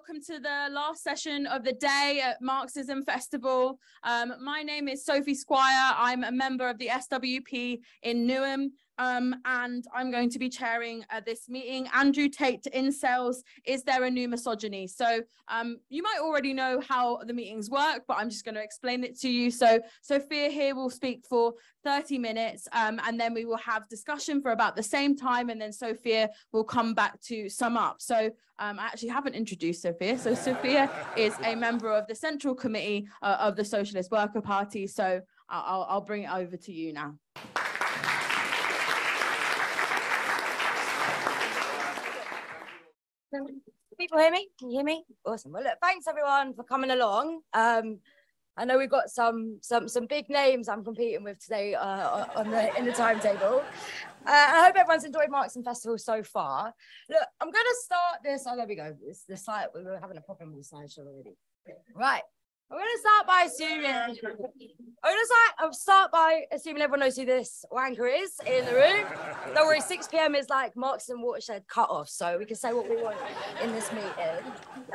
welcome to the last session of the day at Marxism Festival. Um, my name is Sophie Squire. I'm a member of the SWP in Newham. Um, and I'm going to be chairing uh, this meeting. Andrew Tate to incels, is there a new misogyny? So um, you might already know how the meetings work, but I'm just going to explain it to you. So Sophia here will speak for 30 minutes um, and then we will have discussion for about the same time and then Sophia will come back to sum up. So um, I actually haven't introduced Sophia. So Sophia is a member of the Central Committee uh, of the Socialist Worker Party. So I'll, I'll bring it over to you now. People hear me? Can you hear me? Awesome. Well, look, thanks everyone for coming along. Um, I know we've got some some some big names I'm competing with today uh, on the in the timetable. Uh, I hope everyone's enjoyed Marxism Festival so far. Look, I'm going to start this. Oh, there we go. It's the slide. We were having a problem with the slideshow already. Right. I'm going to start by assuming. I'm going to start, I'll start by assuming everyone knows who this wanker is in the room. Don't worry, 6 p.m. is like Marxism Watershed cut off, so we can say what we want in this meeting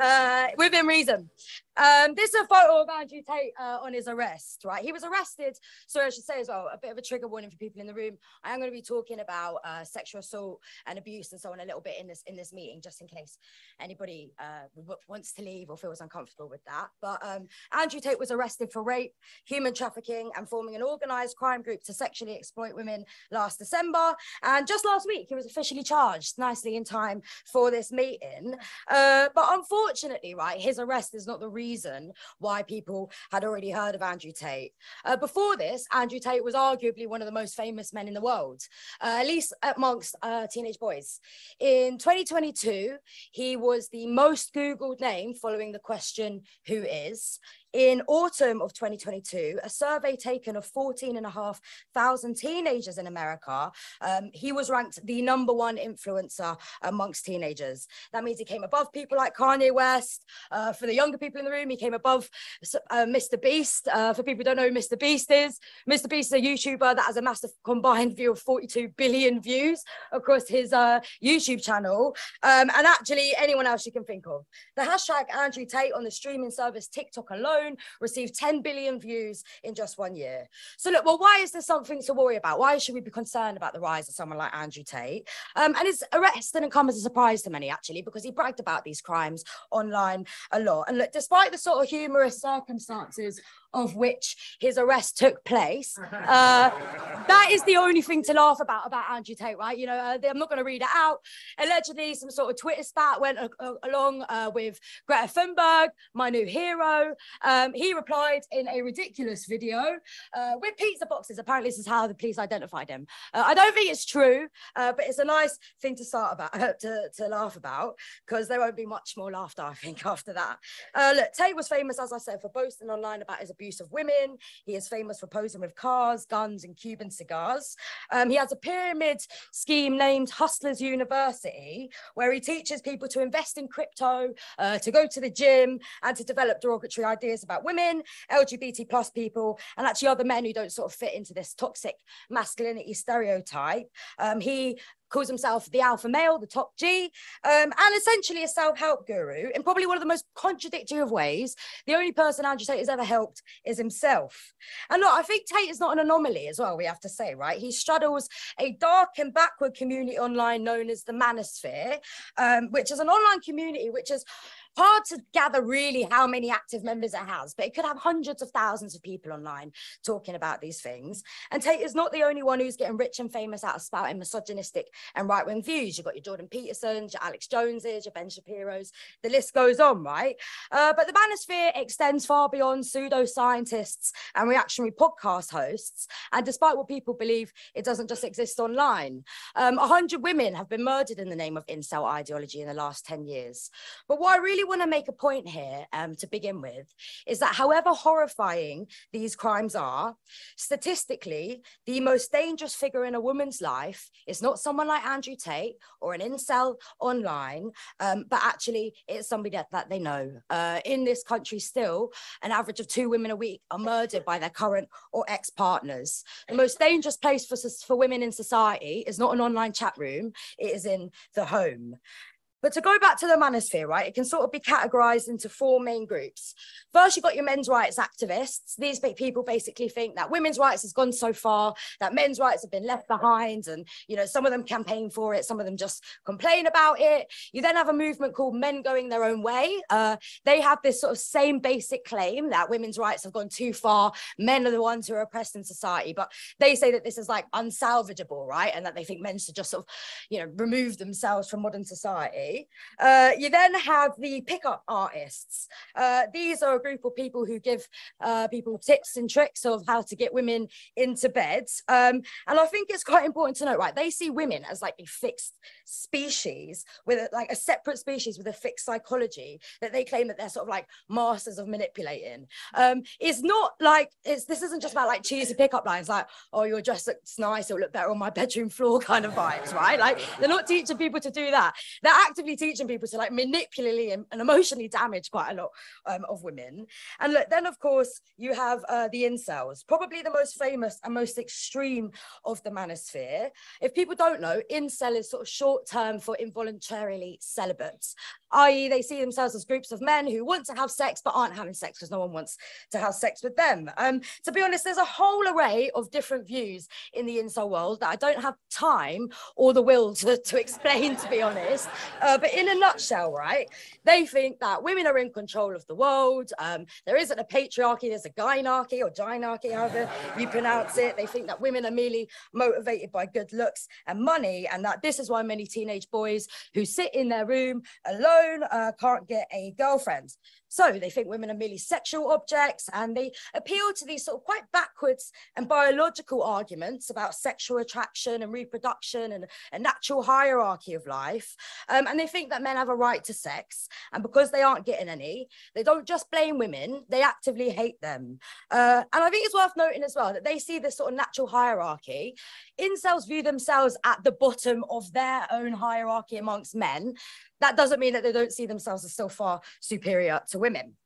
uh, within reason. Um, this is a photo of Andrew Tate uh, on his arrest, right? He was arrested. So I should say as well, a bit of a trigger warning for people in the room. I am going to be talking about uh, sexual assault and abuse and so on a little bit in this in this meeting, just in case anybody uh, wants to leave or feels uncomfortable with that. But um, Andrew Tate was arrested for rape, human trafficking, and forming an organised crime group to sexually exploit women last December. And just last week, he was officially charged, nicely in time for this meeting. Uh, but unfortunately, right, his arrest is not the reason reason why people had already heard of Andrew Tate. Uh, before this, Andrew Tate was arguably one of the most famous men in the world, uh, at least amongst uh, teenage boys. In 2022, he was the most Googled name following the question, Who is? In autumn of 2022, a survey taken of 14,500 teenagers in America, um, he was ranked the number one influencer amongst teenagers. That means he came above people like Kanye West. Uh, for the younger people in the room, he came above uh, Mr. Beast. Uh, for people who don't know who Mr. Beast is, Mr. Beast is a YouTuber that has a massive combined view of 42 billion views across his uh, YouTube channel. Um, and actually, anyone else you can think of. The hashtag Andrew Tate on the streaming service TikTok alone alone received 10 billion views in just one year. So look, well, why is there something to worry about? Why should we be concerned about the rise of someone like Andrew Tate? Um, and his arrest didn't come as a surprise to many, actually, because he bragged about these crimes online a lot. And look, despite the sort of humorous circumstances of which his arrest took place. Uh, that is the only thing to laugh about about Andrew Tate, right? You know, uh, I'm not going to read it out. Allegedly, some sort of Twitter spat went along uh, with Greta Thunberg, my new hero. Um, he replied in a ridiculous video uh, with pizza boxes. Apparently, this is how the police identified him. Uh, I don't think it's true, uh, but it's a nice thing to start about to, to laugh about because there won't be much more laughter, I think, after that. look, Tate was famous, as I said, for boasting online about his abuse abuse of women. He is famous for posing with cars, guns, and Cuban cigars. Um, he has a pyramid scheme named Hustlers University, where he teaches people to invest in crypto, uh, to go to the gym, and to develop derogatory ideas about women, LGBT plus people, and actually other men who don't sort of fit into this toxic masculinity stereotype. Um, he calls himself the alpha male, the top G, um, and essentially a self help guru in probably one of the most contradictory of ways. The only person Andrew Tate has ever helped is himself. And look, I think Tate is not an anomaly as well, we have to say, right? He straddles a dark and backward community online known as the Manosphere, um, which is an online community which is hard to gather really how many active members it has, but it could have hundreds of thousands of people online talking about these things. And Tate is not the only one who's getting rich and famous out of spouting misogynistic and right wing views. You've got your Jordan Petersons, your Alex Joneses, your Ben Shapiro's, the list goes on, right? Uh, but the manosphere extends far beyond pseudoscientists and reactionary podcast hosts. And despite what people believe, it doesn't just exist online. Um, 100 women have been murdered in the name of incel ideology in the last 10 years. But what I really want to make a point here um, to begin with is that however horrifying these crimes are, statistically, the most dangerous figure in a woman's life is not someone like Andrew Tate or an incel online, um, but actually it's somebody that, that they know. Uh, in this country, still, an average of two women a week are murdered by their current or ex partners. The most dangerous place for, for women in society is not an online chat room, it is in the home. But to go back to the manosphere, right, it can sort of be categorized into four main groups. First, you've got your men's rights activists. These people basically think that women's rights has gone so far, that men's rights have been left behind. And, you know, some of them campaign for it, some of them just complain about it. You then have a movement called Men Going Their Own Way. Uh, they have this sort of same basic claim that women's rights have gone too far. Men are the ones who are oppressed in society. But they say that this is like unsalvageable, right? And that they think men should just sort of, you know, remove themselves from modern society. Uh, you then have the pickup artists. Uh, these are a group of people who give uh, people tips and tricks of how to get women into bed. Um, and I think it's quite important to note, right? They see women as like a fixed species with like a separate species with a fixed psychology that they claim that they're sort of like masters of manipulating. Um, it's not like it's this isn't just about like cheesy pickup lines like, oh, your dress looks nice, it'll look better on my bedroom floor kind of vibes, right? Like they're not teaching people to do that. They're actively teaching people to like manipulate and, and emotionally damage quite a lot um, of women. And look, then of course you have uh, the incels, probably the most famous and most extreme of the manosphere. If people don't know, incel is sort of short term for involuntarily celibates i.e., they see themselves as groups of men who want to have sex but aren't having sex because no one wants to have sex with them. Um, to be honest, there's a whole array of different views in the incel world that I don't have time or the will to, to explain, to be honest. Uh, but in a nutshell, right, they think that women are in control of the world. Um, there isn't a patriarchy, there's a gynarchy or gynarchy, however you pronounce it. They think that women are merely motivated by good looks and money, and that this is why many teenage boys who sit in their room alone uh, can't get a girlfriend. So they think women are merely sexual objects and they appeal to these sort of quite backwards and biological arguments about sexual attraction and reproduction and a natural hierarchy of life. Um, and they think that men have a right to sex. And because they aren't getting any, they don't just blame women, they actively hate them. Uh, and I think it's worth noting as well that they see this sort of natural hierarchy. Incels view themselves at the bottom of their own hierarchy amongst men. That doesn't mean that they don't see themselves as still far superior to women.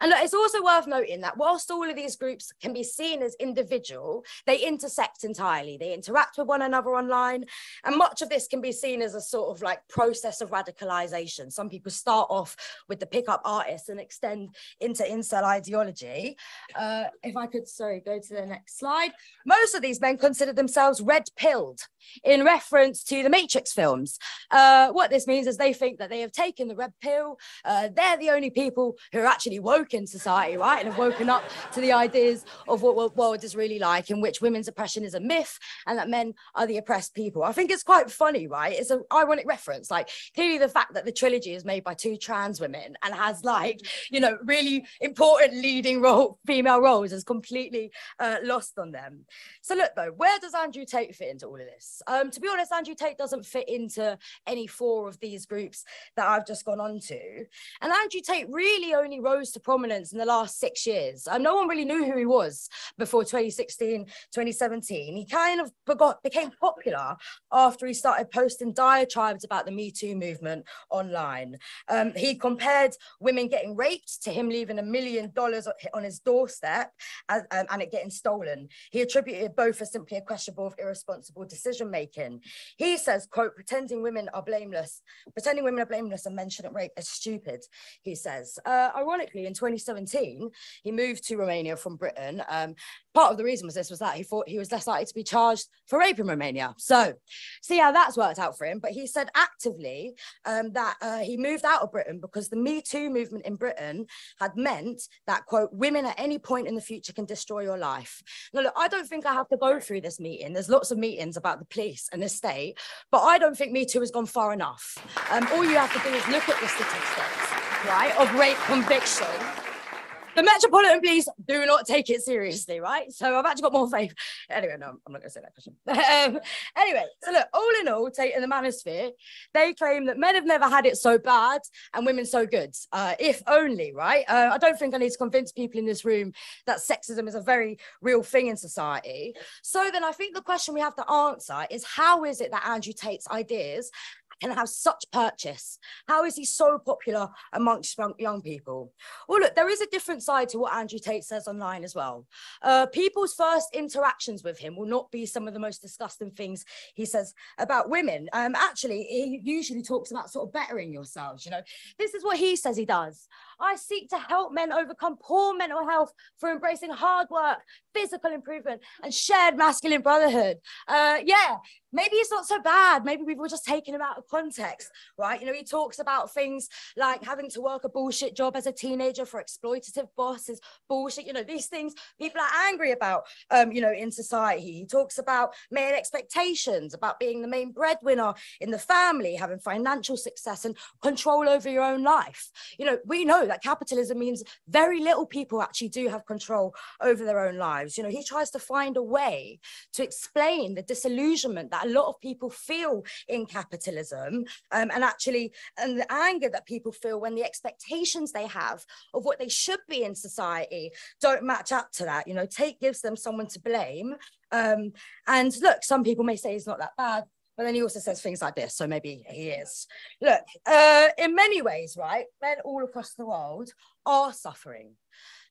And it's also worth noting that whilst all of these groups can be seen as individual, they intersect entirely. They interact with one another online. And much of this can be seen as a sort of like process of radicalization. Some people start off with the pickup artists and extend into incel ideology. Uh, if I could, sorry, go to the next slide. Most of these men consider themselves red pilled in reference to the Matrix films. Uh, what this means is they think that they have taken the red pill. Uh, they're the only people who are actually woke in society, right? And have woken up to the ideas of what the world is really like, in which women's oppression is a myth and that men are the oppressed people. I think it's quite funny, right? It's an ironic reference. Like, clearly, the fact that the trilogy is made by two trans women and has, like, you know, really important leading role, female roles is completely uh, lost on them. So, look, though, where does Andrew Tate fit into all of this? Um, to be honest, Andrew Tate doesn't fit into any four of these groups that I've just gone on to. And Andrew Tate really only rose to prominence in the last six years. Um, no one really knew who he was before 2016, 2017. He kind of became popular after he started posting diatribes about the Me Too movement online. Um, he compared women getting raped to him leaving a million dollars on his doorstep and, um, and it getting stolen. He attributed both as simply a questionable of irresponsible decision making. He says, quote, pretending women are blameless, pretending women are blameless and men shouldn't rape is stupid, he says. Uh, ironically, in 2017, he moved to Romania from Britain. Um, part of the reason was this was that he thought he was less likely to be charged for rape in Romania. So see how that's worked out for him. But he said actively um, that uh, he moved out of Britain because the Me Too movement in Britain had meant that, quote, women at any point in the future can destroy your life. Now, look, I don't think I have to go through this meeting. There's lots of meetings about the police and the state, but I don't think Me Too has gone far enough. Um, all you have to do is look at the statistics right, of rape conviction. The Metropolitan Police do not take it seriously, right? So I've actually got more faith. Anyway, no, I'm not going to say that question. um, anyway, so look, all in all, Tate in the manosphere, they claim that men have never had it so bad and women so good. Uh, if only, right? Uh, I don't think I need to convince people in this room that sexism is a very real thing in society. So then I think the question we have to answer is how is it that Andrew Tate's ideas can have such purchase? How is he so popular amongst young people? Well, look, there is a different side to what Andrew Tate says online as well. Uh, people's first interactions with him will not be some of the most disgusting things he says about women. Um, actually, he usually talks about sort of bettering yourselves. You know, this is what he says he does. I seek to help men overcome poor mental health through embracing hard work, physical improvement, and shared masculine brotherhood. Uh, yeah, maybe it's not so bad. Maybe we were just taking him out of context, right? You know, he talks about things like having to work a bullshit job as a teenager for exploitative bosses, bullshit. You know, these things people are angry about, um, you know, in society. He talks about male expectations, about being the main breadwinner in the family, having financial success and control over your own life. You know, we know that capitalism means very little people actually do have control over their own lives. You know, he tries to find a way to explain the disillusionment that a lot of people feel in capitalism um, and actually and the anger that people feel when the expectations they have of what they should be in society don't match up to that you know Tate gives them someone to blame um, and look some people may say he's not that bad but then he also says things like this, so maybe he is. Look, uh, in many ways, right, men all across the world are suffering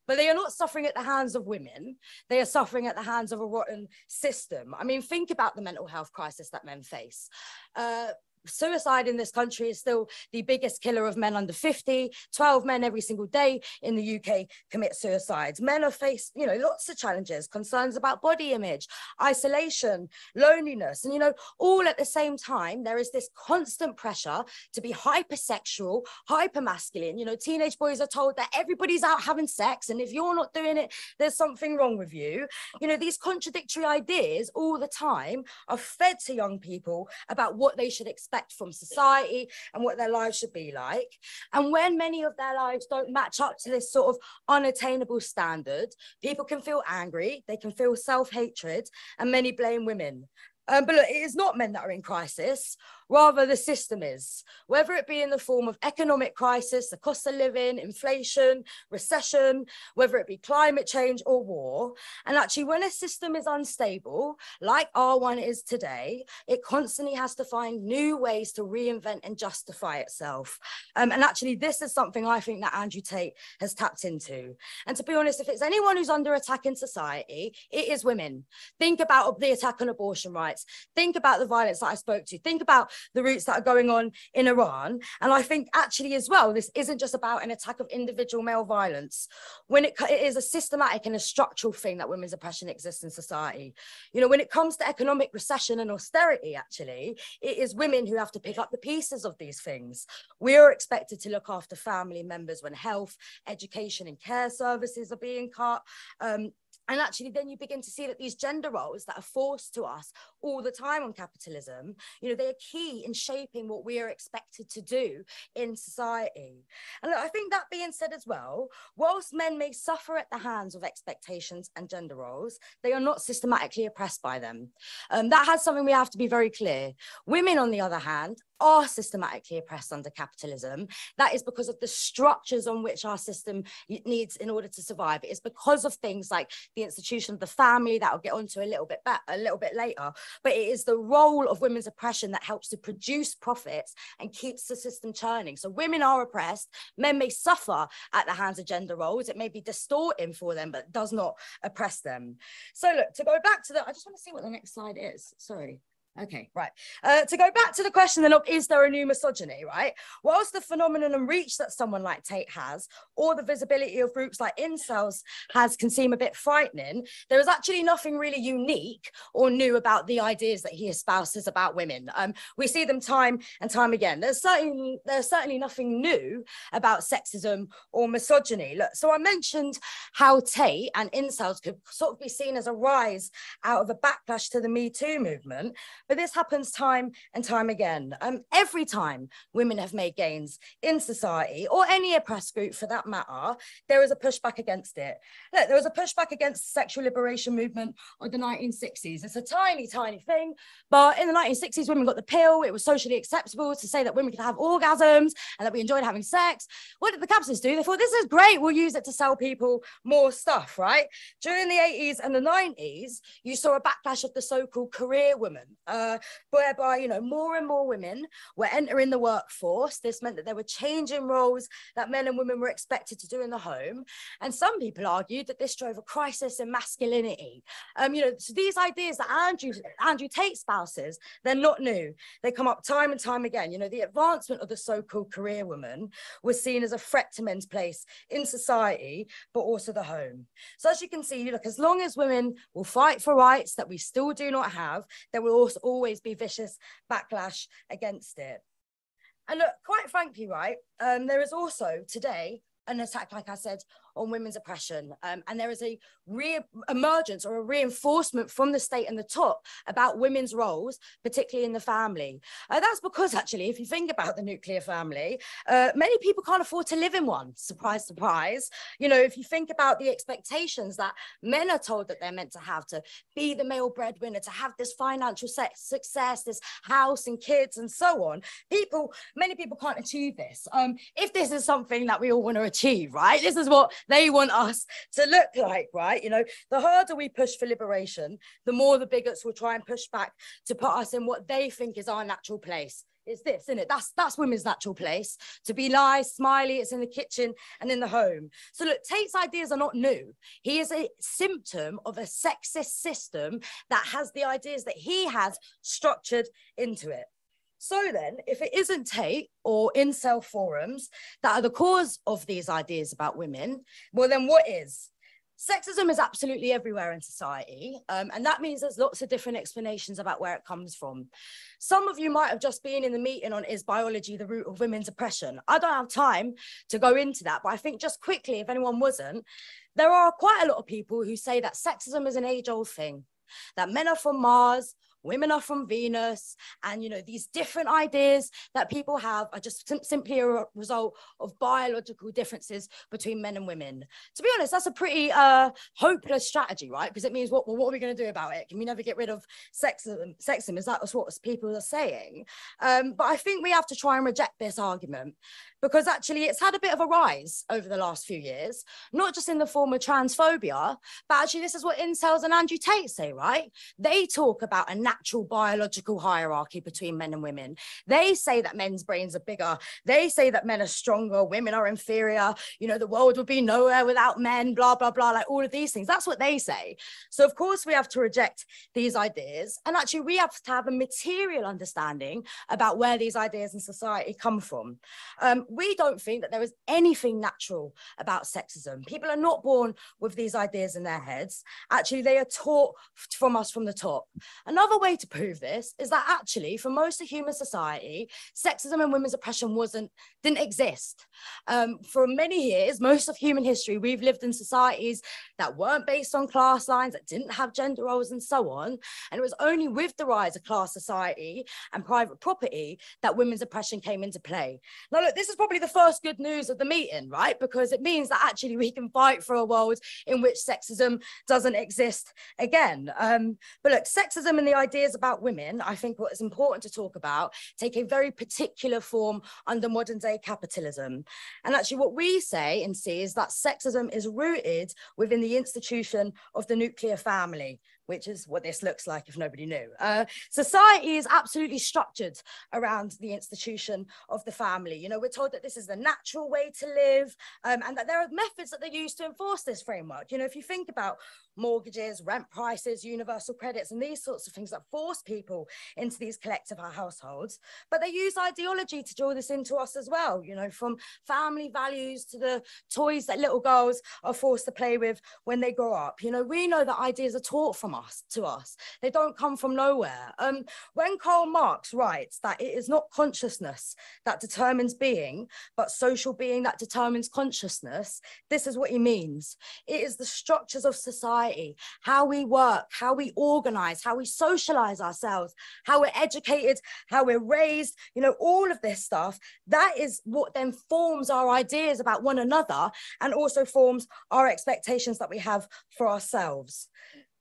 but they are not suffering at the hands of women. They are suffering at the hands of a rotten system. I mean, think about the mental health crisis that men face. Uh, suicide in this country is still the biggest killer of men under 50 12 men every single day in the uk commit suicides. Men are faced you know lots of challenges concerns about body image isolation loneliness. And you know all at the same time there is this constant pressure to be hypersexual hyper masculine you know teenage boys are told that everybody's out having sex and if you're not doing it there's something wrong with you. You know these contradictory ideas all the time are fed to young people about what they should expect expect from society and what their lives should be like. And when many of their lives don't match up to this sort of unattainable standard, people can feel angry, they can feel self hatred, and many blame women. Um, but look, it is not men that are in crisis. Rather, the system is, whether it be in the form of economic crisis, the cost of living, inflation, recession, whether it be climate change or war. And actually, when a system is unstable, like our one is today, it constantly has to find new ways to reinvent and justify itself. Um, and actually, this is something I think that Andrew Tate has tapped into. And to be honest, if it's anyone who's under attack in society, it is women. Think about the attack on abortion rights. Think about the violence that I spoke to. Think about the roots that are going on in Iran. And I think actually as well, this isn't just about an attack of individual male violence. When it, it is a systematic and a structural thing that women's oppression exists in society. You know, when it comes to economic recession and austerity, actually, it is women who have to pick up the pieces of these things. We are expected to look after family members when health, education, and care services are being cut. Um, and actually, then you begin to see that these gender roles that are forced to us all the time on capitalism, you know, they are key in shaping what we are expected to do in society. And I think that being said as well, whilst men may suffer at the hands of expectations and gender roles, they are not systematically oppressed by them. Um, that has something we have to be very clear. Women, on the other hand, are systematically oppressed under capitalism. That is because of the structures on which our system needs in order to survive. It is because of things like the institution of the family that I'll get onto a little bit back, a little bit later. But it is the role of women's oppression that helps to produce profits and keeps the system churning. So women are oppressed. Men may suffer at the hands of gender roles. It may be distorting for them, but does not oppress them. So look, to go back to the, I just want to see what the next slide is. Sorry. Okay, right. Uh, to go back to the question then of is there a new misogyny, right? Whilst the phenomenon and reach that someone like Tate has, or the visibility of groups like incels has can seem a bit frightening, there is actually nothing really unique or new about the ideas that he espouses about women. Um, we see them time and time again. There's certainly there's certainly nothing new about sexism or misogyny. Look, so I mentioned how Tate and incels could sort of be seen as a rise out of a backlash to the Me Too movement. But this happens time and time again. Um, every time women have made gains in society, or any oppressed group for that matter, there is a pushback against it. Look, there was a pushback against the sexual liberation movement of the 1960s. It's a tiny, tiny thing, but in the 1960s, women got the pill. It was socially acceptable to say that women could have orgasms and that we enjoyed having sex. What did the capitalists do? They thought, this is great. We'll use it to sell people more stuff, right? During the 80s and the 90s, you saw a backlash of the so-called career woman. Uh, whereby, you know, more and more women were entering the workforce. This meant that there were changing roles that men and women were expected to do in the home. And some people argued that this drove a crisis in masculinity. Um, you know, so these ideas that Andrew, Andrew Tate spouses, they're not new. They come up time and time again. You know, the advancement of the so-called career woman was seen as a threat to men's place in society, but also the home. So as you can see, look, as long as women will fight for rights that we still do not have, there will also always be vicious backlash against it. And look, quite frankly, right, um, there is also today an attack, like I said, on women's oppression. Um, and there is a re-emergence or a reinforcement from the state and the top about women's roles, particularly in the family. Uh, that's because actually, if you think about the nuclear family, uh, many people can't afford to live in one. Surprise, surprise. You know, if you think about the expectations that men are told that they're meant to have to be the male breadwinner, to have this financial success, this house and kids and so on, people, many people can't achieve this. Um, if this is something that we all want to achieve, right? This is what they want us to look like, right? You know, the harder we push for liberation, the more the bigots will try and push back to put us in what they think is our natural place. It's this, isn't it? That's that's women's natural place. To be nice, smiley, it's in the kitchen and in the home. So look, Tate's ideas are not new. He is a symptom of a sexist system that has the ideas that he has structured into it. So then, if it isn't Tate or incel forums that are the cause of these ideas about women, well, then what is? Sexism is absolutely everywhere in society, um, and that means there's lots of different explanations about where it comes from. Some of you might have just been in the meeting on Is Biology the Root of Women's Oppression? I don't have time to go into that, but I think just quickly, if anyone wasn't, there are quite a lot of people who say that sexism is an age old thing, that men are from Mars, women are from Venus, and you know these different ideas that people have are just sim- simply a result of biological differences between men and women. To be honest, that's a pretty uh, hopeless strategy, right? Because it means what well, what are we going to do about it? Can we never get rid of sexism? Sexism is that what people are saying? Um, but I think we have to try and reject this argument because actually it's had a bit of a rise over the last few years, not just in the form of transphobia, but actually this is what incels and Andrew Tate say, right? They talk about a natural biological hierarchy between men and women. They say that men's brains are bigger. They say that men are stronger, women are inferior. You know, the world would be nowhere without men, blah, blah, blah, like all of these things. That's what they say. So, of course, we have to reject these ideas. And actually, we have to have a material understanding about where these ideas in society come from. Um, we don't think that there is anything natural about sexism. People are not born with these ideas in their heads. Actually, they are taught from us from the top. Another way to prove this is that actually, for most of human society, sexism and women's oppression wasn't didn't exist. Um, for many years, most of human history, we've lived in societies that weren't based on class lines, that didn't have gender roles, and so on. And it was only with the rise of class society and private property that women's oppression came into play. Now, look, this is probably the first good news of the meeting, right? Because it means that actually we can fight for a world in which sexism doesn't exist again. Um, but look, sexism and the ideas about women, I think what is important to talk about, take a very particular form under modern day capitalism. And actually, what we say and see is that sexism is rooted within the institution of the nuclear family which is what this looks like if nobody knew. Uh, society is absolutely structured around the institution of the family. You know, we're told that this is the natural way to live um, and that there are methods that they use to enforce this framework. You know, if you think about mortgages, rent prices, universal credits, and these sorts of things that force people into these collective households, but they use ideology to draw this into us as well, you know, from family values to the toys that little girls are forced to play with when they grow up. You know, we know that ideas are taught from us to us. They don't come from nowhere. Um, when Karl Marx writes that it is not consciousness that determines being, but social being that determines consciousness, this is what he means. It is the structures of society, how we work, how we organize, how we socialize ourselves, how we're educated, how we're raised, you know, all of this stuff. That is what then forms our ideas about one another and also forms our expectations that we have for ourselves.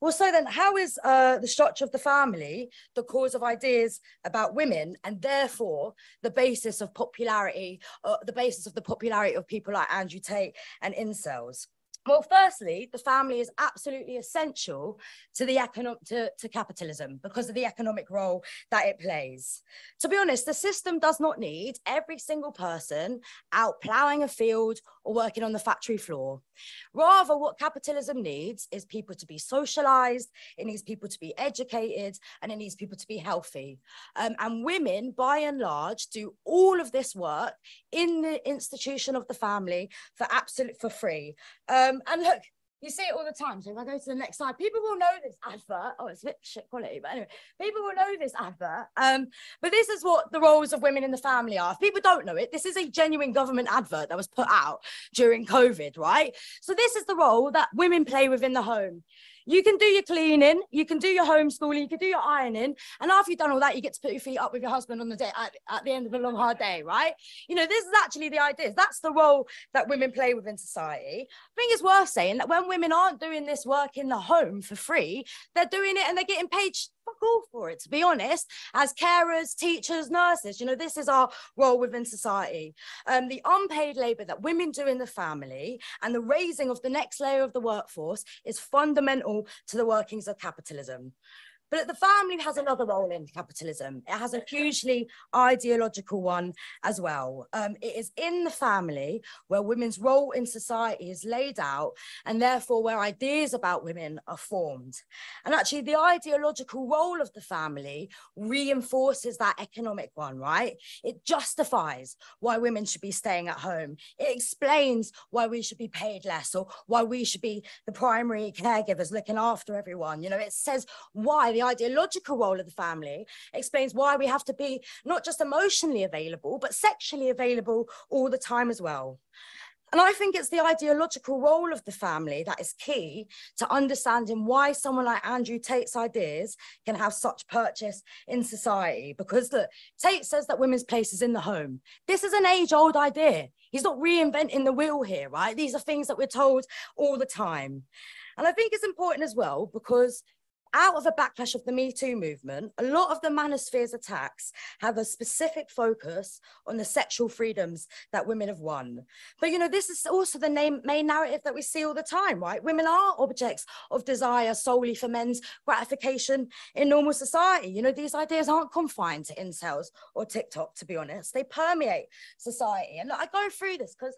Well, so then, how is uh, the structure of the family the cause of ideas about women, and therefore the basis of popularity, uh, the basis of the popularity of people like Andrew Tate and incels? Well, firstly, the family is absolutely essential to the economic to, to capitalism because of the economic role that it plays. To be honest, the system does not need every single person out ploughing a field or working on the factory floor. Rather, what capitalism needs is people to be socialized, it needs people to be educated, and it needs people to be healthy. Um, and women, by and large, do all of this work in the institution of the family for absolute for free. Um, and look, you see it all the time. So if I go to the next slide, people will know this advert. Oh, it's a bit shit quality, but anyway, people will know this advert. Um, but this is what the roles of women in the family are. If people don't know it, this is a genuine government advert that was put out during COVID, right? So this is the role that women play within the home. You can do your cleaning, you can do your homeschooling, you can do your ironing. And after you've done all that, you get to put your feet up with your husband on the day at, at the end of a long, hard day, right? You know, this is actually the idea. That's the role that women play within society. I think it's worth saying that when women aren't doing this work in the home for free, they're doing it and they're getting paid fuck all for it, to be honest, as carers, teachers, nurses. You know, this is our role within society. Um, the unpaid labor that women do in the family and the raising of the next layer of the workforce is fundamental to the workings of capitalism. But the family has another role in capitalism. It has a hugely ideological one as well. Um, it is in the family where women's role in society is laid out, and therefore where ideas about women are formed. And actually, the ideological role of the family reinforces that economic one, right? It justifies why women should be staying at home. It explains why we should be paid less or why we should be the primary caregivers looking after everyone. You know, it says why the ideological role of the family explains why we have to be not just emotionally available, but sexually available all the time as well. And I think it's the ideological role of the family that is key to understanding why someone like Andrew Tate's ideas can have such purchase in society. Because look, Tate says that women's place is in the home. This is an age old idea. He's not reinventing the wheel here, right? These are things that we're told all the time. And I think it's important as well because out of a backlash of the Me Too movement, a lot of the manosphere's attacks have a specific focus on the sexual freedoms that women have won. But you know, this is also the name, main narrative that we see all the time, right? Women are objects of desire solely for men's gratification in normal society. You know, these ideas aren't confined to incels or TikTok, to be honest. They permeate society. And look, I go through this because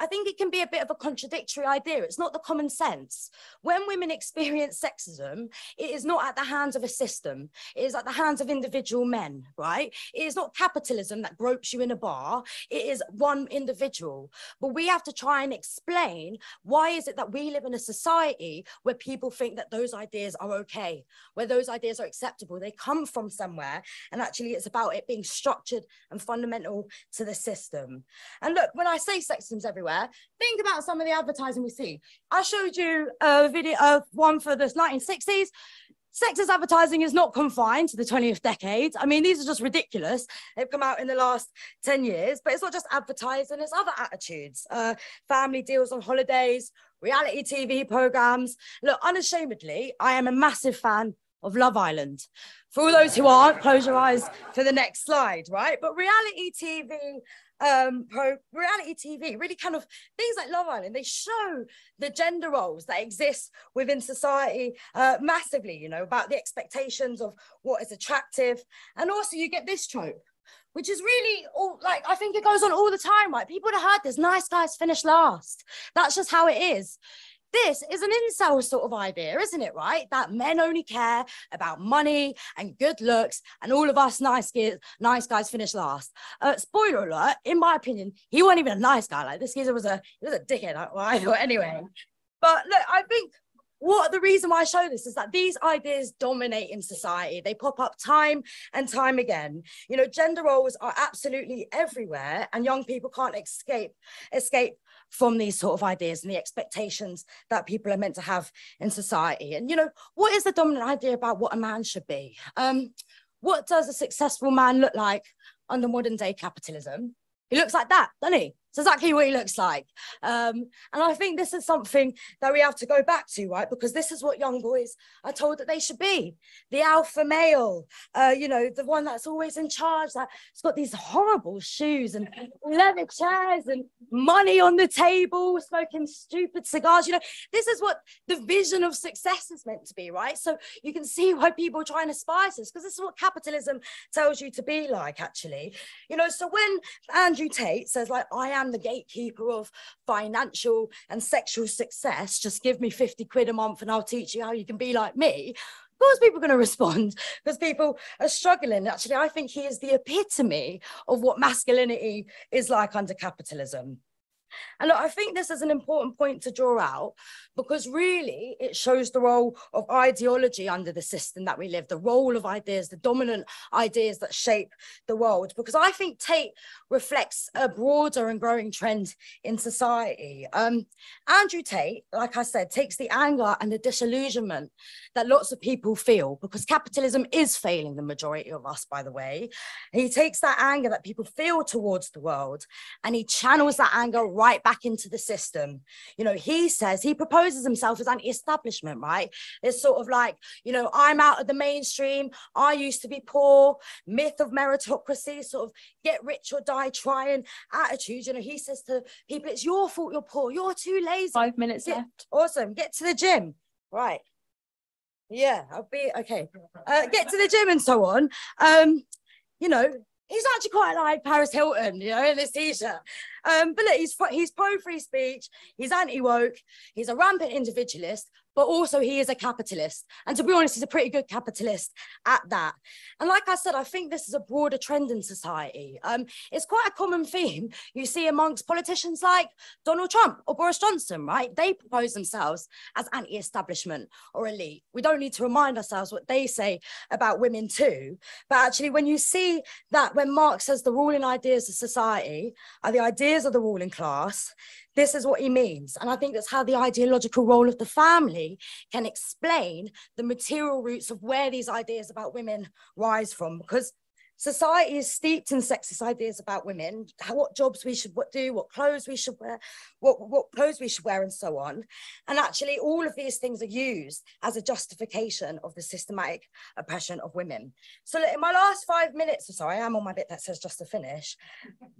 I think it can be a bit of a contradictory idea. It's not the common sense. When women experience sexism, it is not at the hands of a system, it is at the hands of individual men, right? It is not capitalism that gropes you in a bar, it is one individual. But we have to try and explain why is it that we live in a society where people think that those ideas are okay, where those ideas are acceptable. They come from somewhere, and actually, it's about it being structured and fundamental to the system. And look, when I say sexism, everywhere. Think about some of the advertising we see. I showed you a video of one for the 1960s. Sexist advertising is not confined to the 20th decade. I mean, these are just ridiculous. They've come out in the last 10 years, but it's not just advertising, it's other attitudes. Uh, family deals on holidays, reality TV programs. Look, unashamedly, I am a massive fan of Love Island. For all those who aren't, close your eyes for the next slide, right? But reality TV um, pro reality TV, really kind of things like Love Island, they show the gender roles that exist within society uh, massively, you know, about the expectations of what is attractive. And also, you get this trope. Which is really all like I think it goes on all the time, right? People have heard this nice guys finish last. That's just how it is. This is an incel sort of idea, isn't it? Right? That men only care about money and good looks, and all of us nice guys, nice guys finish last. Uh, spoiler alert! In my opinion, he wasn't even a nice guy. Like this geezer was a he was a dickhead. I thought anyway. But look, I think what the reason why I show this is that these ideas dominate in society. They pop up time and time again. You know, gender roles are absolutely everywhere, and young people can't escape escape from these sort of ideas and the expectations that people are meant to have in society. And, you know, what is the dominant idea about what a man should be? Um, what does a successful man look like under modern day capitalism? He looks like that, doesn't he? It's exactly what he looks like. Um, and I think this is something that we have to go back to, right? Because this is what young boys are told that they should be the alpha male, uh, you know, the one that's always in charge, that's got these horrible shoes and leather chairs and money on the table, smoking stupid cigars. You know, this is what the vision of success is meant to be, right? So you can see why people try and aspire to this, because this is what capitalism tells you to be like, actually. You know, so when Andrew Tate says, like, I am the gatekeeper of financial and sexual success. Just give me 50 quid a month and I'll teach you how you can be like me. Of course, people are going to respond because people are struggling. Actually, I think he is the epitome of what masculinity is like under capitalism. And I think this is an important point to draw out because really it shows the role of ideology under the system that we live, the role of ideas, the dominant ideas that shape the world. Because I think Tate reflects a broader and growing trend in society. Um, Andrew Tate, like I said, takes the anger and the disillusionment that lots of people feel because capitalism is failing the majority of us, by the way. He takes that anger that people feel towards the world and he channels that anger right back into the system. You know, he says he proposes himself as anti-establishment, right? It's sort of like, you know, I'm out of the mainstream. I used to be poor. Myth of meritocracy, sort of get rich or die trying attitude. You know, he says to people, it's your fault you're poor. You're too lazy. Five minutes get, left. Awesome. Get to the gym. Right. Yeah, I'll be okay. Uh, get to the gym and so on. Um, you know, he's actually quite like Paris Hilton, you know, in this t-shirt. Um, but look, he's he's pro free speech, he's anti woke, he's a rampant individualist, but also he is a capitalist. And to be honest, he's a pretty good capitalist at that. And like I said, I think this is a broader trend in society. Um, it's quite a common theme you see amongst politicians like Donald Trump or Boris Johnson, right? They propose themselves as anti establishment or elite. We don't need to remind ourselves what they say about women too. But actually, when you see that when Marx says the ruling ideas of society are the ideas of the ruling class, this is what he means. And I think that's how the ideological role of the family can explain the material roots of where these ideas about women rise from. Because society is steeped in sexist ideas about women, how, what jobs we should do, what clothes we should wear, what, what clothes we should wear, and so on. And actually, all of these things are used as a justification of the systematic oppression of women. So, in my last five minutes or so, I am on my bit that says just to finish.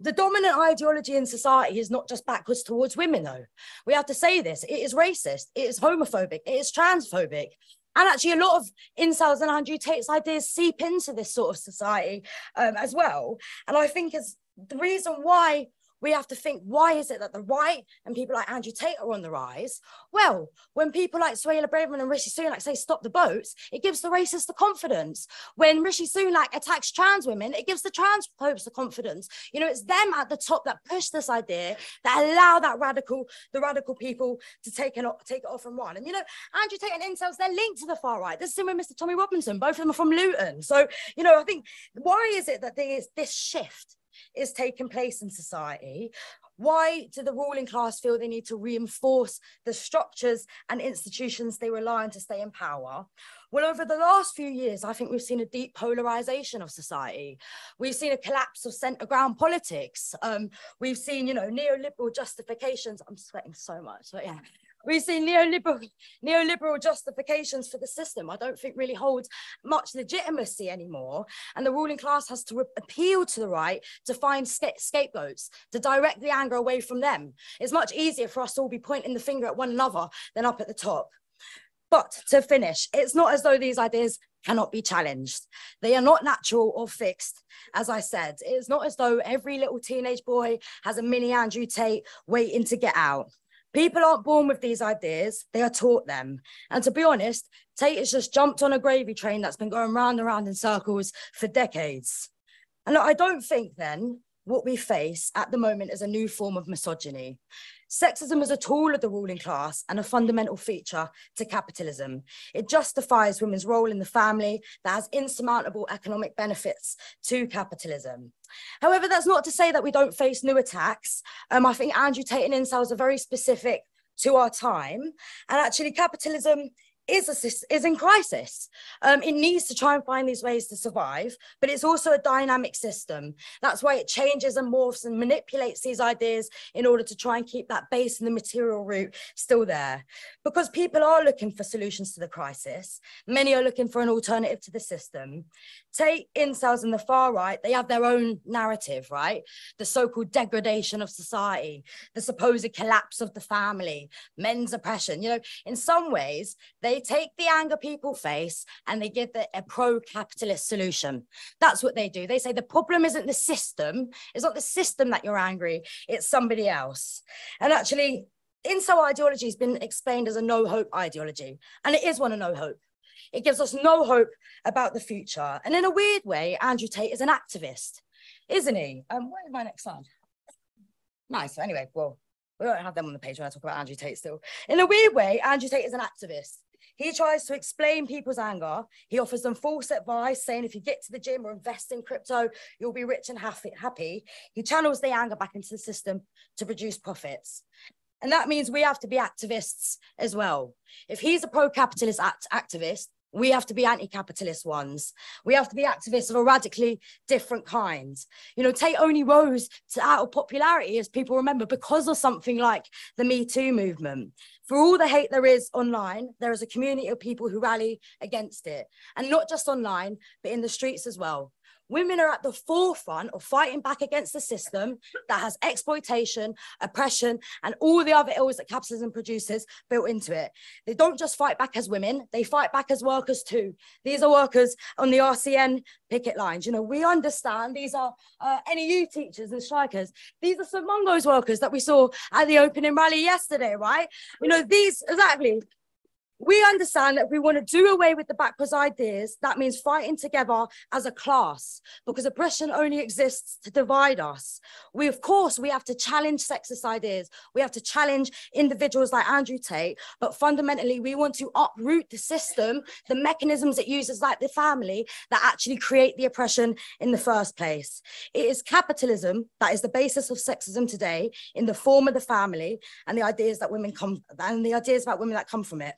The dominant ideology in society is not just backwards towards women, though. We have to say this it is racist, it is homophobic, it is transphobic, and actually, a lot of incels and Andrew Tate's ideas seep into this sort of society um, as well. And I think as the reason why we have to think why is it that the right and people like Andrew Tate are on the rise? Well, when people like Suella Braverman and Rishi Sunak say stop the boats, it gives the racists the confidence. When Rishi Sunak attacks trans women, it gives the trans folks the confidence. You know, it's them at the top that push this idea that allow that radical, the radical people to take it, take it off and run. And you know, Andrew Tate and incels, they're linked to the far right. This is with Mr. Tommy Robinson. Both of them are from Luton. So, you know, I think why is it that there is this shift? Is taking place in society? Why do the ruling class feel they need to reinforce the structures and institutions they rely on to stay in power? Well, over the last few years, I think we've seen a deep polarization of society. We've seen a collapse of centre ground politics. Um, we've seen, you know, neoliberal justifications. I'm sweating so much, but yeah, we see neoliberal neoliberal justifications for the system i don't think really holds much legitimacy anymore and the ruling class has to appeal to the right to find sca- scapegoats to direct the anger away from them it's much easier for us to all be pointing the finger at one another than up at the top but to finish, it's not as though these ideas cannot be challenged. They are not natural or fixed. As I said, it's not as though every little teenage boy has a mini Andrew Tate waiting to get out. People aren't born with these ideas, they are taught them. And to be honest, Tate has just jumped on a gravy train that's been going round and round in circles for decades. And I don't think then what we face at the moment is a new form of misogyny. Sexism is a tool of the ruling class and a fundamental feature to capitalism. It justifies women's role in the family that has insurmountable economic benefits to capitalism. However, that's not to say that we don't face new attacks. Um, I think Andrew Tate and incels are very specific to our time. And actually, capitalism is a, is in crisis. Um, it needs to try and find these ways to survive, but it's also a dynamic system. That's why it changes and morphs and manipulates these ideas in order to try and keep that base and the material root still there. Because people are looking for solutions to the crisis. Many are looking for an alternative to the system. Take incels in the far right, they have their own narrative, right? The so-called degradation of society, the supposed collapse of the family, men's oppression. You know, in some ways, they take the anger people face and they give the, a pro-capitalist solution. That's what they do. They say the problem isn't the system. It's not the system that you're angry. It's somebody else. And actually, incel ideology has been explained as a no hope ideology, and it is one of no hope. It gives us no hope about the future. And in a weird way, Andrew Tate is an activist, isn't he? Um, where's my next slide? Nice. Anyway, well, we don't have them on the page when I talk about Andrew Tate still. In a weird way, Andrew Tate is an activist. He tries to explain people's anger. He offers them false advice, saying if you get to the gym or invest in crypto, you'll be rich and happy. He channels the anger back into the system to produce profits. And that means we have to be activists as well. If he's a pro capitalist act- activist, we have to be anti-capitalist ones. We have to be activists of a radically different kind. You know, Tate only rose to out of popularity, as people remember, because of something like the Me Too movement. For all the hate there is online, there is a community of people who rally against it. And not just online, but in the streets as well. Women are at the forefront of fighting back against the system that has exploitation, oppression, and all the other ills that capitalism produces built into it. They don't just fight back as women, they fight back as workers too. These are workers on the RCN picket lines. You know, we understand these are uh, NEU teachers and strikers. These are some Mongo's workers that we saw at the opening rally yesterday, right? You know, these, exactly, we understand that if we want to do away with the backwards ideas, that means fighting together as a class because oppression only exists to divide us. We, of course, we have to challenge sexist ideas. We have to challenge individuals like Andrew Tate, but fundamentally, we want to uproot the system, the mechanisms it uses like the family that actually create the oppression in the first place. It is capitalism that is the basis of sexism today in the form of the family and the ideas that women come and the ideas about women that come from it.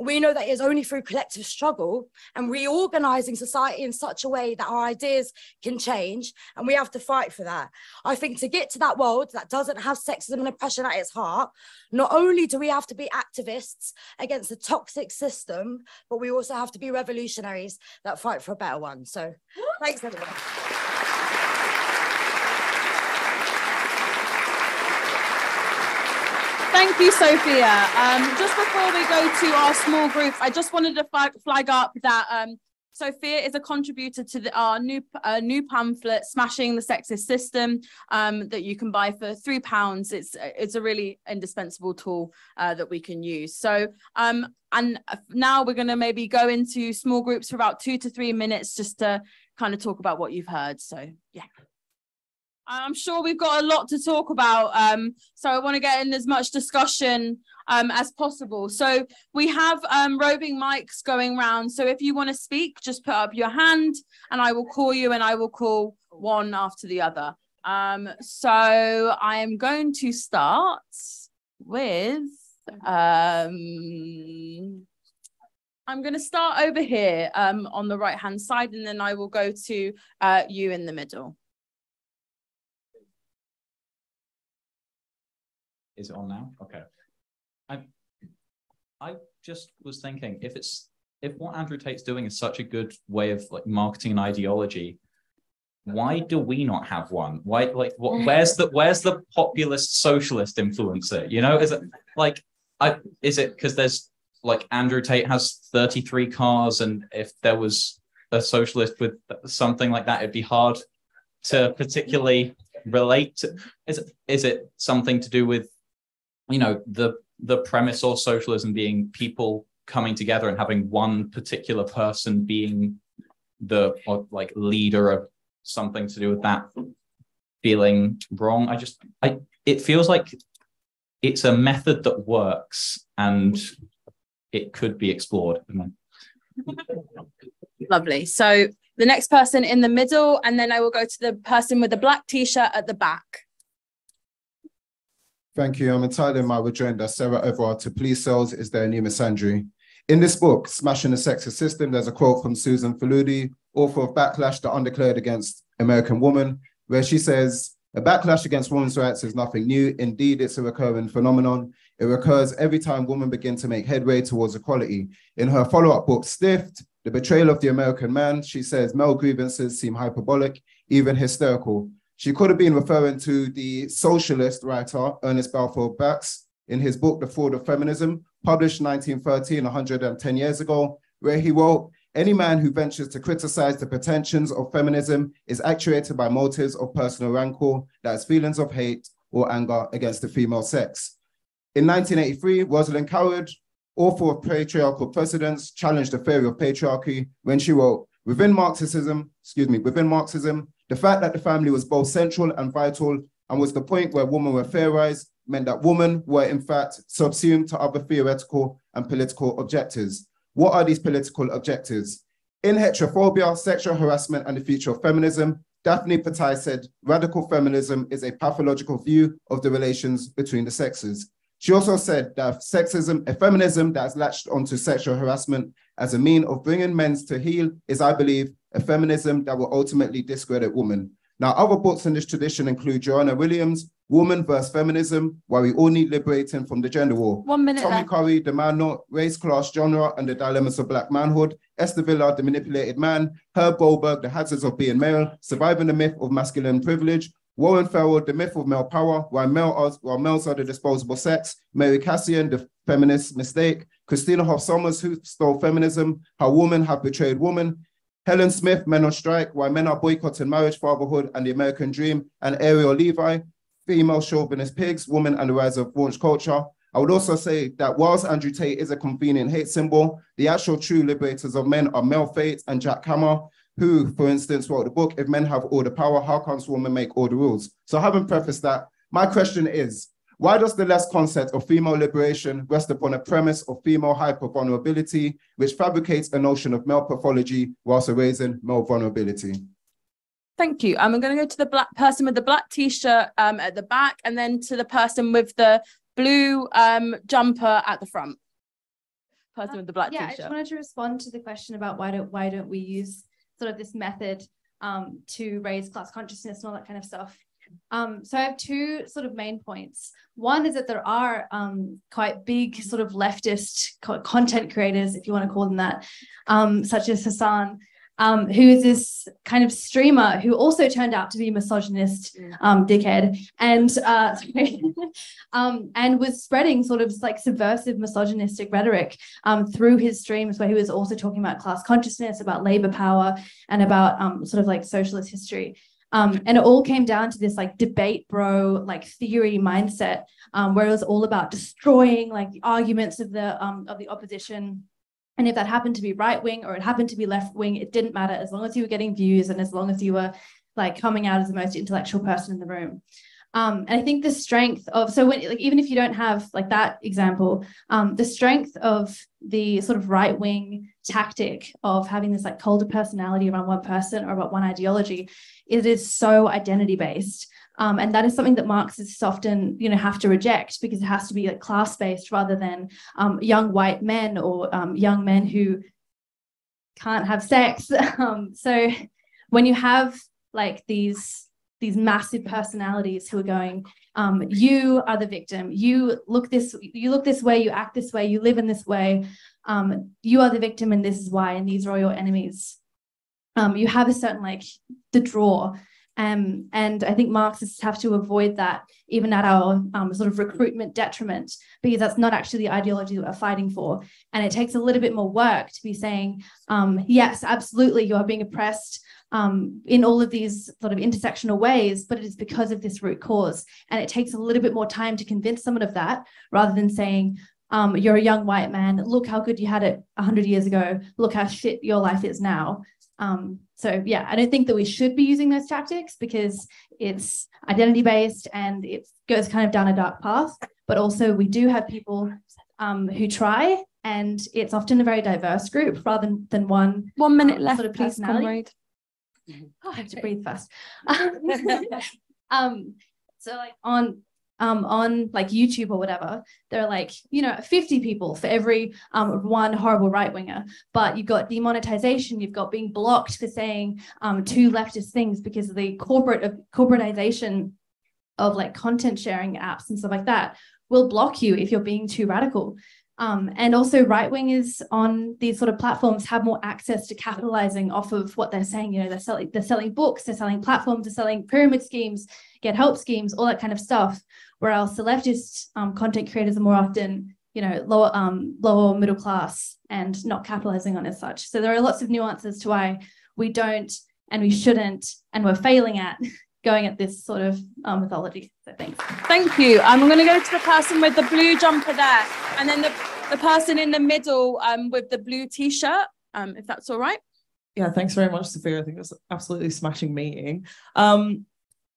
We know that it's only through collective struggle and reorganizing society in such a way that our ideas can change, and we have to fight for that. I think to get to that world that doesn't have sexism and oppression at its heart, not only do we have to be activists against the toxic system, but we also have to be revolutionaries that fight for a better one. So, thanks, everyone. Thank you, Sophia. Um, just before we go to our small groups, I just wanted to flag, flag up that um, Sophia is a contributor to the, our new uh, new pamphlet, "Smashing the Sexist System," um, that you can buy for three pounds. It's it's a really indispensable tool uh, that we can use. So, um, and now we're going to maybe go into small groups for about two to three minutes, just to kind of talk about what you've heard. So, yeah. I'm sure we've got a lot to talk about. Um, so I want to get in as much discussion um, as possible. So we have um, roving mics going around. So if you want to speak, just put up your hand and I will call you and I will call one after the other. Um, so I am going to start with, um, I'm going to start over here um, on the right hand side and then I will go to uh, you in the middle. Is it on now? Okay. I I just was thinking if it's if what Andrew Tate's doing is such a good way of like marketing an ideology, why do we not have one? Why like what where's the where's the populist socialist influencer? You know, is it like I is it because there's like Andrew Tate has 33 cars, and if there was a socialist with something like that, it'd be hard to particularly relate to. Is it is it something to do with you know the the premise of socialism being people coming together and having one particular person being the or, like leader of something to do with that feeling wrong. I just i it feels like it's a method that works and it could be explored. Lovely. So the next person in the middle and then i will go to the person with the black t-shirt at the back Thank you. I'm entitled my rejoinder, Sarah overall to police cells. Is there a new misogyny? In this book, Smashing the Sexist System, there's a quote from Susan Faludi, author of Backlash, the Undeclared Against American Woman, where she says, a backlash against women's rights is nothing new. Indeed, it's a recurring phenomenon. It recurs every time women begin to make headway towards equality. In her follow-up book, Stiffed, The Betrayal of the American Man, she says male grievances seem hyperbolic, even hysterical. She could have been referring to the socialist writer Ernest Belfort Bax in his book, The Fraud of Feminism, published 1913, 110 years ago, where he wrote, any man who ventures to criticize the pretensions of feminism is actuated by motives of personal rancor, that is feelings of hate or anger against the female sex. In 1983, Rosalind Coward, author of Patriarchal Precedents, challenged the theory of patriarchy when she wrote, within Marxism, excuse me, within Marxism, the fact that the family was both central and vital and was the point where women were theorized meant that women were in fact subsumed to other theoretical and political objectives. What are these political objectives? In heterophobia, sexual harassment, and the future of feminism, Daphne Patai said radical feminism is a pathological view of the relations between the sexes. She also said that sexism, a feminism that has latched onto sexual harassment as a mean of bringing men to heel is, I believe, a feminism that will ultimately discredit women. Now, other books in this tradition include Joanna Williams, Woman versus Feminism, Why We All Need Liberating from the Gender War. One minute Tommy left. Curry, The Man Not, Race, Class, Genre, and the Dilemmas of Black Manhood. Esther Vilar, The Manipulated Man. Herb Goldberg, The Hazards of Being Male. Surviving the Myth of Masculine Privilege. Warren Farrell, The Myth of Male Power, Why, male are, while Males Are the Disposable Sex. Mary Kassian, The Feminist Mistake. Christina Hoff Sommers, Who Stole Feminism, How Women Have Betrayed Women. Helen Smith, Men on Strike, Why Men Are Boycotting Marriage, Fatherhood, and the American Dream, and Ariel Levy, Female Chauvinist Pigs, Woman and the Rise of Raunch Culture. I would also say that whilst Andrew Tate is a convenient hate symbol, the actual true liberators of men are Mel Feit and Jack Kammer, who, for instance, wrote the book, If Men Have All the Power, How Comes Women Make All the Rules? So having prefaced that, my question is, why does the less concept of female liberation rest upon a premise of female hyper-vulnerability, which fabricates a notion of male pathology whilst erasing male vulnerability? Thank you. Um, I'm going to go to the black person with the black t-shirt um, at the back and then to the person with the blue um, jumper at the front. Person with the black yeah, I t-shirt. Yeah, I just wanted to respond to the question about why don't why don't we use sort of this method um, to raise class consciousness and all that kind of stuff. Um, so I have two sort of main points. One is that there are um, quite big sort of leftist co- content creators, if you want to call them that, um, such as Hasan, um, who is this kind of streamer who also turned out to be a misogynist um, dickhead and uh, um, and was spreading sort of like subversive misogynistic rhetoric um, through his streams where he was also talking about class consciousness, about labor power, and about um, sort of like socialist history. Um, and it all came down to this like debate bro like theory mindset um, where it was all about destroying like the arguments of the um, of the opposition. And if that happened to be right wing or it happened to be left wing it didn't matter as long as you were getting views and as long as you were like coming out as the most intellectual person in the room um, and I think the strength of so when like even if you don't have like that example, um, the strength of the sort of right wing tactic of having this like colder personality around one person or about one ideology, it is so identity based. Um, and that is something that Marxists often, you know, have to reject because it has to be like class based rather than um, young white men or um, young men who can't have sex. Um, so when you have like these these massive personalities who are going um, you are the victim. You look this you look this way you act this way you live in this way. Um, you are the victim and this is why and these are all your enemies. Um, you have a certain like the draw. Um, and I think Marxists have to avoid that even at our um, sort of recruitment detriment, because that's not actually the ideology that we're fighting for. And it takes a little bit more work to be saying, um, yes, absolutely, you are being oppressed um, in all of these sort of intersectional ways, but it is because of this root cause. And it takes a little bit more time to convince someone of that rather than saying, um, you're a young white man, look how good you had it 100 years ago, look how shit your life is now. Um, so yeah, I don't think that we should be using those tactics because it's identity based and it goes kind of down a dark path. But also we do have people um, who try, and it's often a very diverse group rather than, than one. One minute um, left, sort of please, comrade. Oh, I have to breathe fast. um, so like on um, on like YouTube or whatever, there are like, you know, 50 people for every um, one horrible right winger. But you've got demonetization, you've got being blocked for saying um, two leftist things because of the corporate of corporatization of like content sharing apps and stuff like that will block you if you're being too radical. Um, and also right wingers on these sort of platforms have more access to capitalizing off of what they're saying. You know, they're selling, they're selling books, they're selling platforms, they're selling pyramid schemes, get help schemes, all that kind of stuff. Whereas the leftist um, content creators are more often, you know, lower um, lower middle class and not capitalizing on as such. So there are lots of nuances to why we don't and we shouldn't and we're failing at going at this sort of um, mythology. So thanks. Thank you. I'm going to go to the person with the blue jumper there, and then the, the person in the middle um, with the blue t-shirt, um, if that's all right. Yeah, thanks very much, Sophia. I think was absolutely smashing meeting. Um,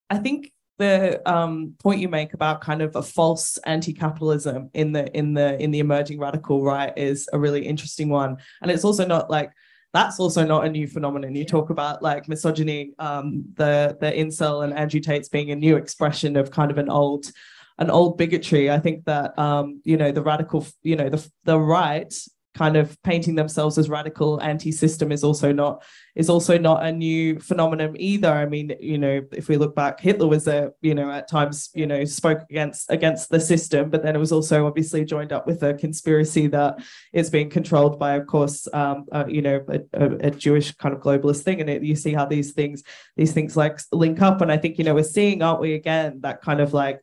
I think the um, point you make about kind of a false anti-capitalism in the in the in the emerging radical right is a really interesting one, and it's also not like that's also not a new phenomenon. You talk about like misogyny, um, the the incel and Andrew Tate's being a new expression of kind of an old an old bigotry. I think that um, you know the radical, you know the the right kind of painting themselves as radical anti-system is also not is also not a new phenomenon either. I mean you know if we look back hitler was a you know at times you know spoke against against the system but then it was also obviously joined up with a conspiracy that is being controlled by of course um, uh, you know a, a, a, jewish kind of globalist thing. And it, you see how these things these things like link up. And i think you know we're seeing aren't we again that kind of like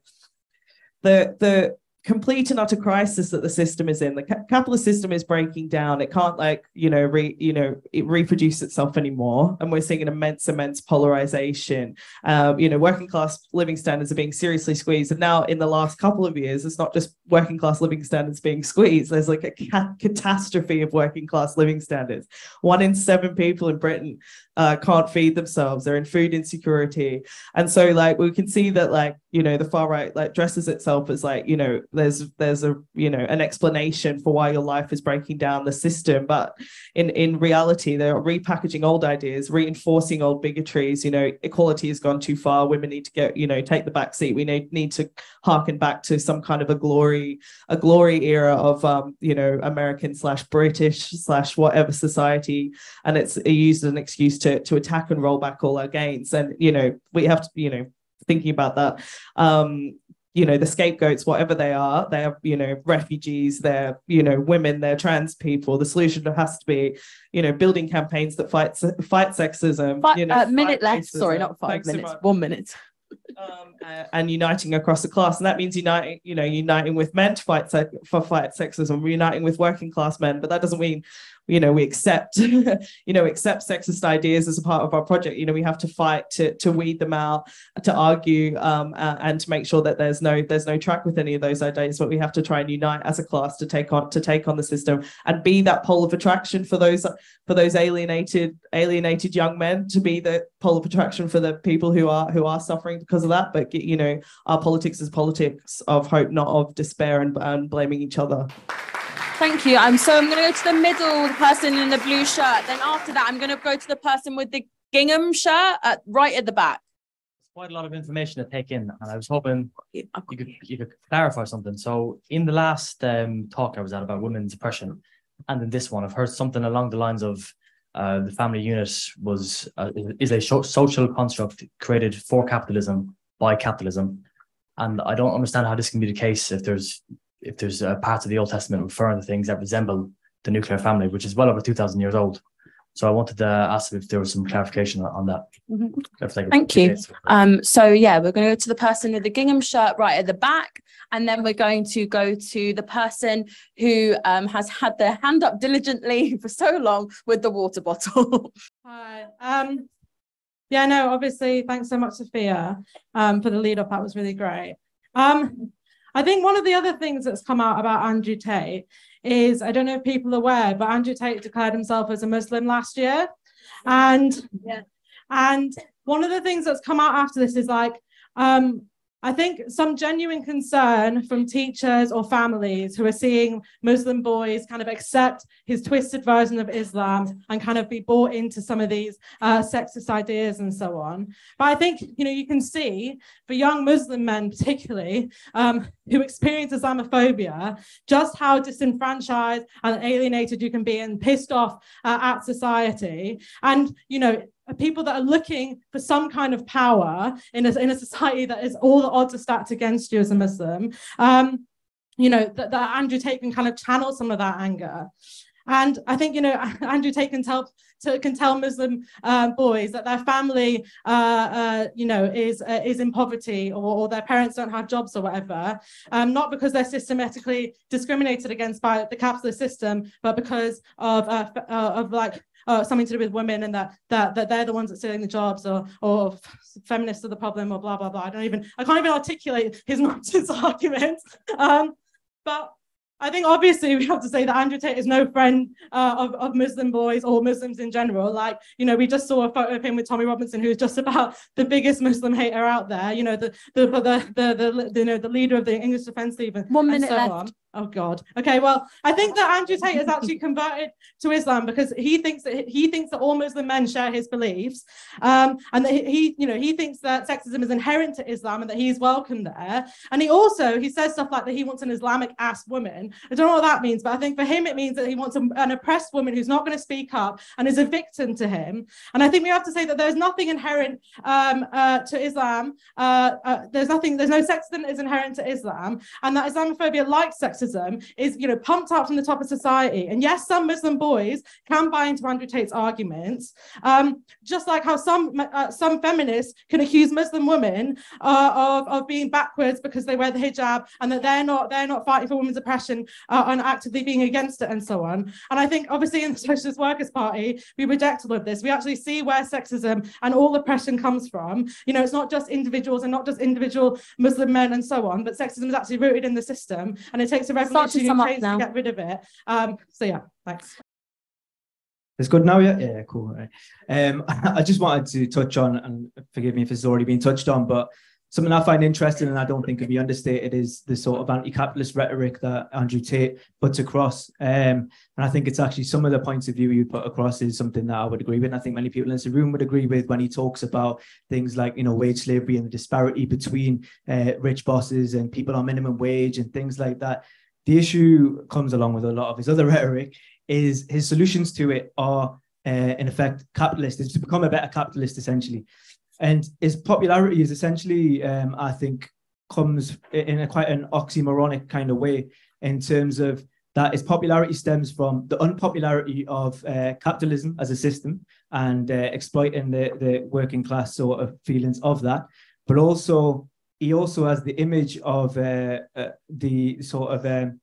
the the complete and utter crisis that the system is in. The ca- capitalist system is breaking down. It can't like you know re you know it reproduce itself anymore, and we're seeing an immense immense polarization. Um, you know, working class living standards are being seriously squeezed, and now in the last couple of years, it's not just working class living standards being squeezed. There's like a ca- catastrophe of working class living standards. One in seven people in Britain uh, can't feed themselves. They're in food insecurity, and so like we can see that like you know the far right like dresses itself as like you know there's there's a you know an explanation for why your life is breaking down the system. But in in reality they're repackaging old ideas reinforcing old bigotries. You know equality has gone too far. Women need to get you know take the back seat. We need need to harken back to some kind of a glory a glory era of um you know american slash british slash whatever society. And it's used as an excuse to to attack and roll back all our gains. And you know we have to you know thinking about that um you know the scapegoats whatever they are they're you know refugees they're you know women they're trans people. The solution has to be you know building campaigns that fight fight sexism five, you know uh, minute left sorry not five Thanks minutes. so one minute. Um, uh, and uniting across the class, and that means uniting, you know, uniting with men to fight se- for fight sexism, uniting with working class men. But that doesn't mean you know we accept you know accept sexist ideas as a part of our project. You know we have to fight to to weed them out to argue um, uh, and to make sure that there's no there's no track with any of those ideas. But we have to try and unite as a class to take on to take on the system and be that pole of attraction for those for those alienated alienated young men to be the pole of attraction for the people who are who are suffering because of that. But you know our politics is politics of hope not of despair and, and blaming each other Thank you. I'm so I'm going to go to the middle, the person in the blue shirt. Then after that, I'm going to go to the person with the gingham shirt at, right at the back. It's quite a lot of information to take in, and I was hoping you could you could clarify something. So in the last um, talk I was at about women's oppression, and in this one, I've heard something along the lines of uh, the family unit was uh, is a social construct created for capitalism by capitalism, and I don't understand how this can be the case if there's if there's a part of the Old Testament referring to things that resemble the nuclear family, which is well over 2,000 years old. So I wanted to ask if there was some clarification on that. Mm-hmm. Thank you. Um, so yeah, we're going to go to the person with the gingham shirt right at the back, and then we're going to go to the person who um, has had their hand up diligently for so long with the water bottle. Hi. Um, yeah, no, obviously, thanks so much, Sophia, um, for the lead up. That was really great. I think one of the other things that's come out about Andrew Tate is I don't know if people are aware, but Andrew Tate declared himself as a Muslim last year. And yeah. and one of the things that's come out after this is like um I think some genuine concern from teachers or families who are seeing Muslim boys kind of accept his twisted version of Islam and kind of be bought into some of these uh, sexist ideas and so on. But I think, you know, you can see for young Muslim men, particularly, um, who experience Islamophobia, just how disenfranchised and alienated you can be and pissed off uh, at society. And, you know, people that are looking for some kind of power in a, in a society that is all the odds are stacked against you as a Muslim, um, you know, that, that Andrew Tate can kind of channel some of that anger. And I think, you know, Andrew Tate can tell, to, can tell Muslim uh, boys that their family, uh, uh, you know, is uh, is in poverty or, or, their parents don't have jobs or whatever, um, not because they're systematically discriminated against by the capitalist system, but because of uh, uh, of like uh, something to do with women and that that that they're the ones that's stealing the jobs or or feminists are the problem or blah blah blah. I don't even I can't even articulate his nonsense arguments. Um, but I think obviously we have to say that Andrew Tate is no friend uh, of, of Muslim boys or Muslims in general. Like, you know, we just saw a photo of him with Tommy Robinson, who's just about the biggest Muslim hater out there. You know, the the the the, the, the you know the leader of the English Defence League. One minute so left. On. Oh God. Okay. Well, I think that Andrew Tate has actually converted to Islam because he thinks that he thinks that all Muslim men share his beliefs, um, and that he, you know, he thinks that sexism is inherent to Islam and that he's welcome there. And he also he says stuff like that he wants an Islamic ass woman. I don't know what that means, but I think for him it means that he wants a, an oppressed woman who's not going to speak up and is a victim to him. And I think we have to say that there's nothing inherent um, uh, to Islam. Uh, uh, there's nothing. There's no sexism that is inherent to Islam, and that Islamophobia, like sex sexism is, you know, pumped up from the top of society. And yes, some Muslim boys can buy into Andrew Tate's arguments, um, just like how some uh, some feminists can accuse Muslim women uh, of, of being backwards because they wear the hijab and that they're not they're not fighting for women's oppression uh, and actively being against it and so on. And I think obviously in the Socialist Workers Party, we reject all of this. We actually see where sexism and all oppression comes from. You know, it's not just individuals and not just individual Muslim men and so on, but sexism is actually rooted in the system and it takes a revolutionary change to get rid of it. Um, so yeah, thanks. It's good now, yeah. Yeah, cool. Right. Um, I just wanted to touch on, and forgive me if it's already been touched on, but something I find interesting and I don't think can be understated is the sort of anti-capitalist rhetoric that Andrew Tate puts across. Um, and I think it's actually some of the points of view you put across is something that I would agree with. And I think many people in this room would agree with when he talks about things like, you know, wage slavery and the disparity between uh, rich bosses and people on minimum wage and things like that. The issue comes along with a lot of his other rhetoric is his solutions to it are uh, in effect capitalist. is to become a better capitalist essentially. And his popularity is essentially, um, I think, comes in a quite an oxymoronic kind of way in terms of that his popularity stems from the unpopularity of uh, capitalism as a system and uh, exploiting the, the working class sort of feelings of that, but also he also has the image of uh, uh the sort of um,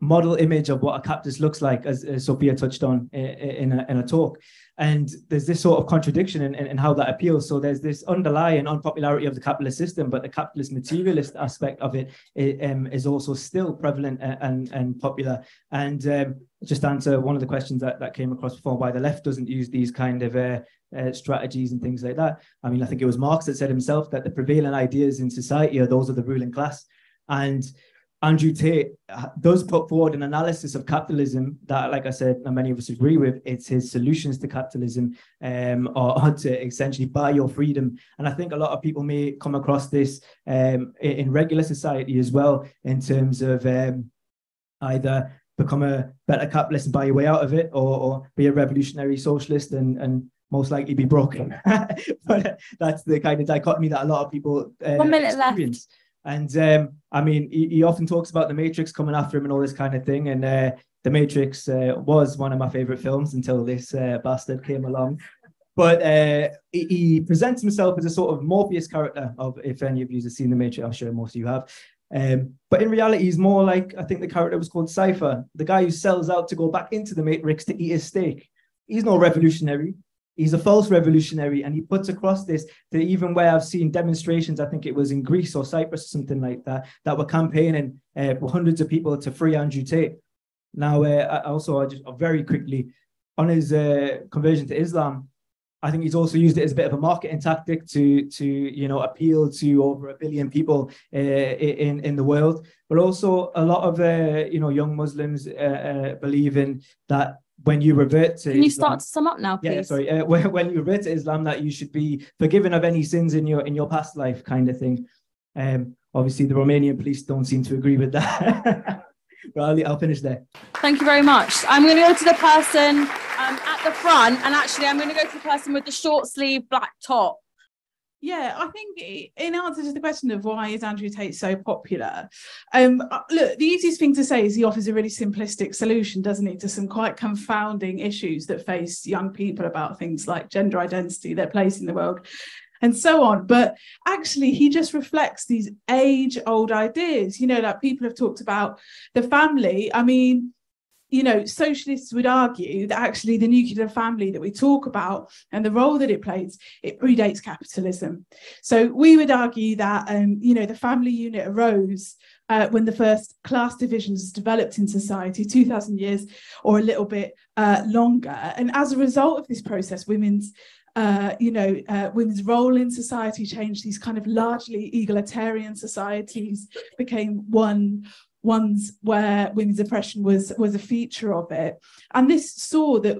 model image of what a capitalist looks like, as, as Sophia touched on in, in, a, in a talk. And there's this sort of contradiction in, in, in, how that appeals. So there's this underlying unpopularity of the capitalist system, but the capitalist materialist aspect of it, it um, is also still prevalent and, and, popular. And um, just answer one of the questions that, that came across before, why the left doesn't use these kind of uh, uh, strategies and things like that. I mean, I think it was Marx that said himself that the prevailing ideas in society are those of the ruling class. And Andrew Tate uh, does put forward an analysis of capitalism that, like I said, many of us agree with. It's his solutions to capitalism um, or, to essentially buy your freedom. And I think a lot of people may come across this um, in regular society as well, in terms of um, either become a better capitalist and buy your way out of it, or, or be a revolutionary socialist and, and most likely be broken. but that's the kind of dichotomy that a lot of people uh, One minute experience. left. And um, I mean, he, he, often talks about the Matrix coming after him and all this kind of thing. And uh, the Matrix uh, was one of my favorite films until this uh, bastard came along. But uh, he, he, presents himself as a sort of Morpheus character. Of if any of you have seen the Matrix, I'm sure most of you have. Um, but in reality, he's more like I think the character was called Cypher, the guy who sells out to go back into the Matrix to eat his steak. He's no revolutionary he's a false revolutionary and he puts across this that even where i've seen demonstrations i think it was in greece or cyprus or something like that that were campaigning uh, for hundreds of people to free andrew tate now uh, also i just very quickly on his uh, conversion to islam I think he's also used it as a bit of a marketing tactic to to you know appeal to over a billion people uh, in in the world. But also a lot of uh, you know young Muslims uh, believe in that when you revert to Can you Islam, start to sum up now, please? yeah, sorry. Uh, when, when you revert to Islam, that you should be forgiven of any sins in your in your past life, kind of thing. Um, obviously, the Romanian police don't seem to agree with that. but I'll, I'll finish there. Thank you very much. I'm going to go to the person um, at the front, and actually, I'm going to go to the person with the short sleeve black top. Yeah, I think in answer to the question of why is Andrew Tate so popular, um, uh, look, the easiest thing to say is he offers a really simplistic solution, doesn't he, to some quite confounding issues that face young people about things like gender identity, their place in the world, and so on. But actually, he just reflects these age-old ideas. You know, like people have talked about the family. I mean, you know, socialists would argue that actually the nuclear family that we talk about and the role that it plays, it predates capitalism. So we would argue that, um, you know, the family unit arose uh, when the first class divisions developed in society, 2000 years or a little bit uh, longer. And as a result of this process, women's uh, you know, uh, women's role in society changed. These kind of largely egalitarian societies became one ones where women's oppression was was a feature of it and this saw that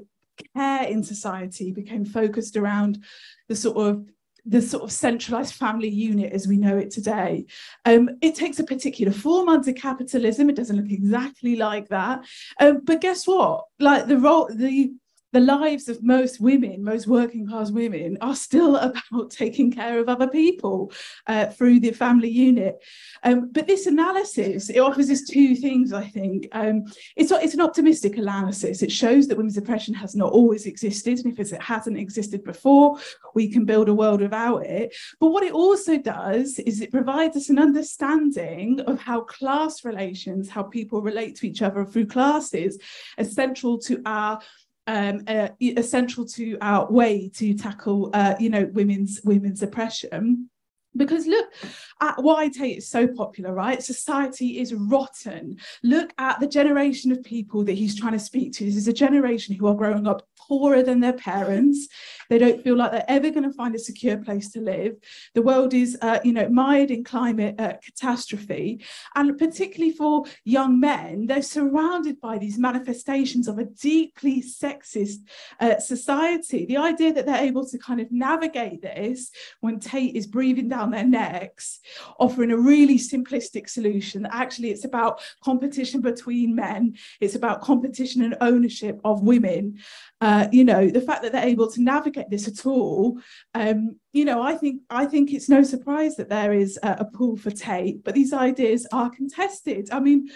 care in society became focused around the sort of the sort of centralized family unit as we know it today. Um, it takes a particular form under capitalism. It doesn't look exactly like that. Um, but guess what? Like the role, the the lives of most women, most working class women, are still about taking care of other people uh, through the family unit. Um, but this analysis, it offers us two things, I think. Um, it's, it's an optimistic analysis. It shows that women's oppression has not always existed. And if it hasn't existed before, we can build a world without it. But what it also does is it provides us an understanding of how class relations, how people relate to each other through classes, are central to our um, uh, essential to our way to tackle, uh, you know, women's women's oppression because look at why Tate is so popular, right? Society is rotten. Look at the generation of people that he's trying to speak to. This is a generation who are growing up poorer than their parents. They don't feel like they're ever going to find a secure place to live. The world is, uh, you know, mired in climate uh, catastrophe. And particularly for young men, they're surrounded by these manifestations of a deeply sexist uh, society. The idea that they're able to kind of navigate this when Tate is breathing down their necks, offering a really simplistic solution. Actually, it's about competition between men, it's about competition and ownership of women. Uh, you know, the fact that they're able to navigate this at all, um, you know, I think I think it's no surprise that there is a, a pull for Tate, but these ideas are contested. I mean,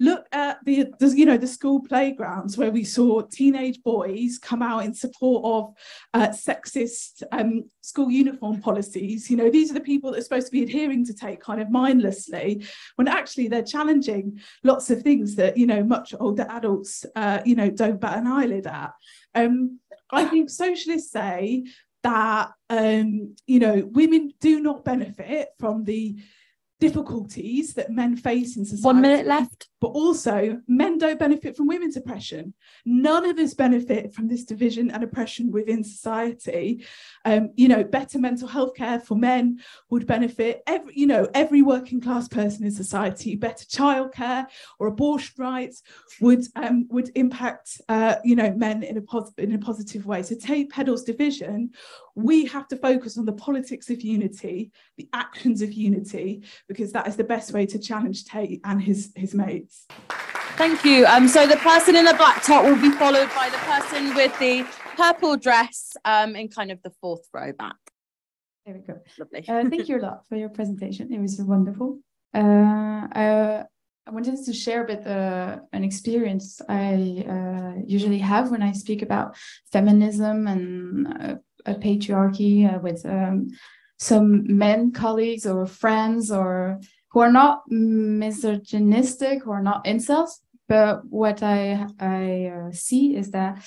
look at the, the, you know the school playgrounds where we saw teenage boys come out in support of uh, sexist um, school uniform policies you know these are the people that are supposed to be adhering to Tate kind of mindlessly when actually they're challenging lots of things that you know much older adults uh, you know don't bat an eyelid at um, i think socialists say that um, you know women do not benefit from the difficulties that men face in society. One minute left. But also, men don't benefit from women's oppression. None of us benefit from this division and oppression within society. Um, you know, better mental health care for men would benefit every, you know, every working class person in society. Better childcare or abortion rights would um, would impact, uh, you know, men in a positive in a positive way. So, Tate peddles division. We have to focus on the politics of unity, the actions of unity, because that is the best way to challenge Tate and his his mates. Thank you. Um, so the person in the black top will be followed by the person with the purple dress um, in kind of the fourth row back. There we go. Lovely. Uh, thank you a lot for your presentation. It was wonderful. Uh, I, I wanted to share a bit uh, an experience I uh, usually have when I speak about feminism and uh, a patriarchy uh, with um, some men colleagues or friends or who are not misogynistic who are not incels but what i i uh, see is that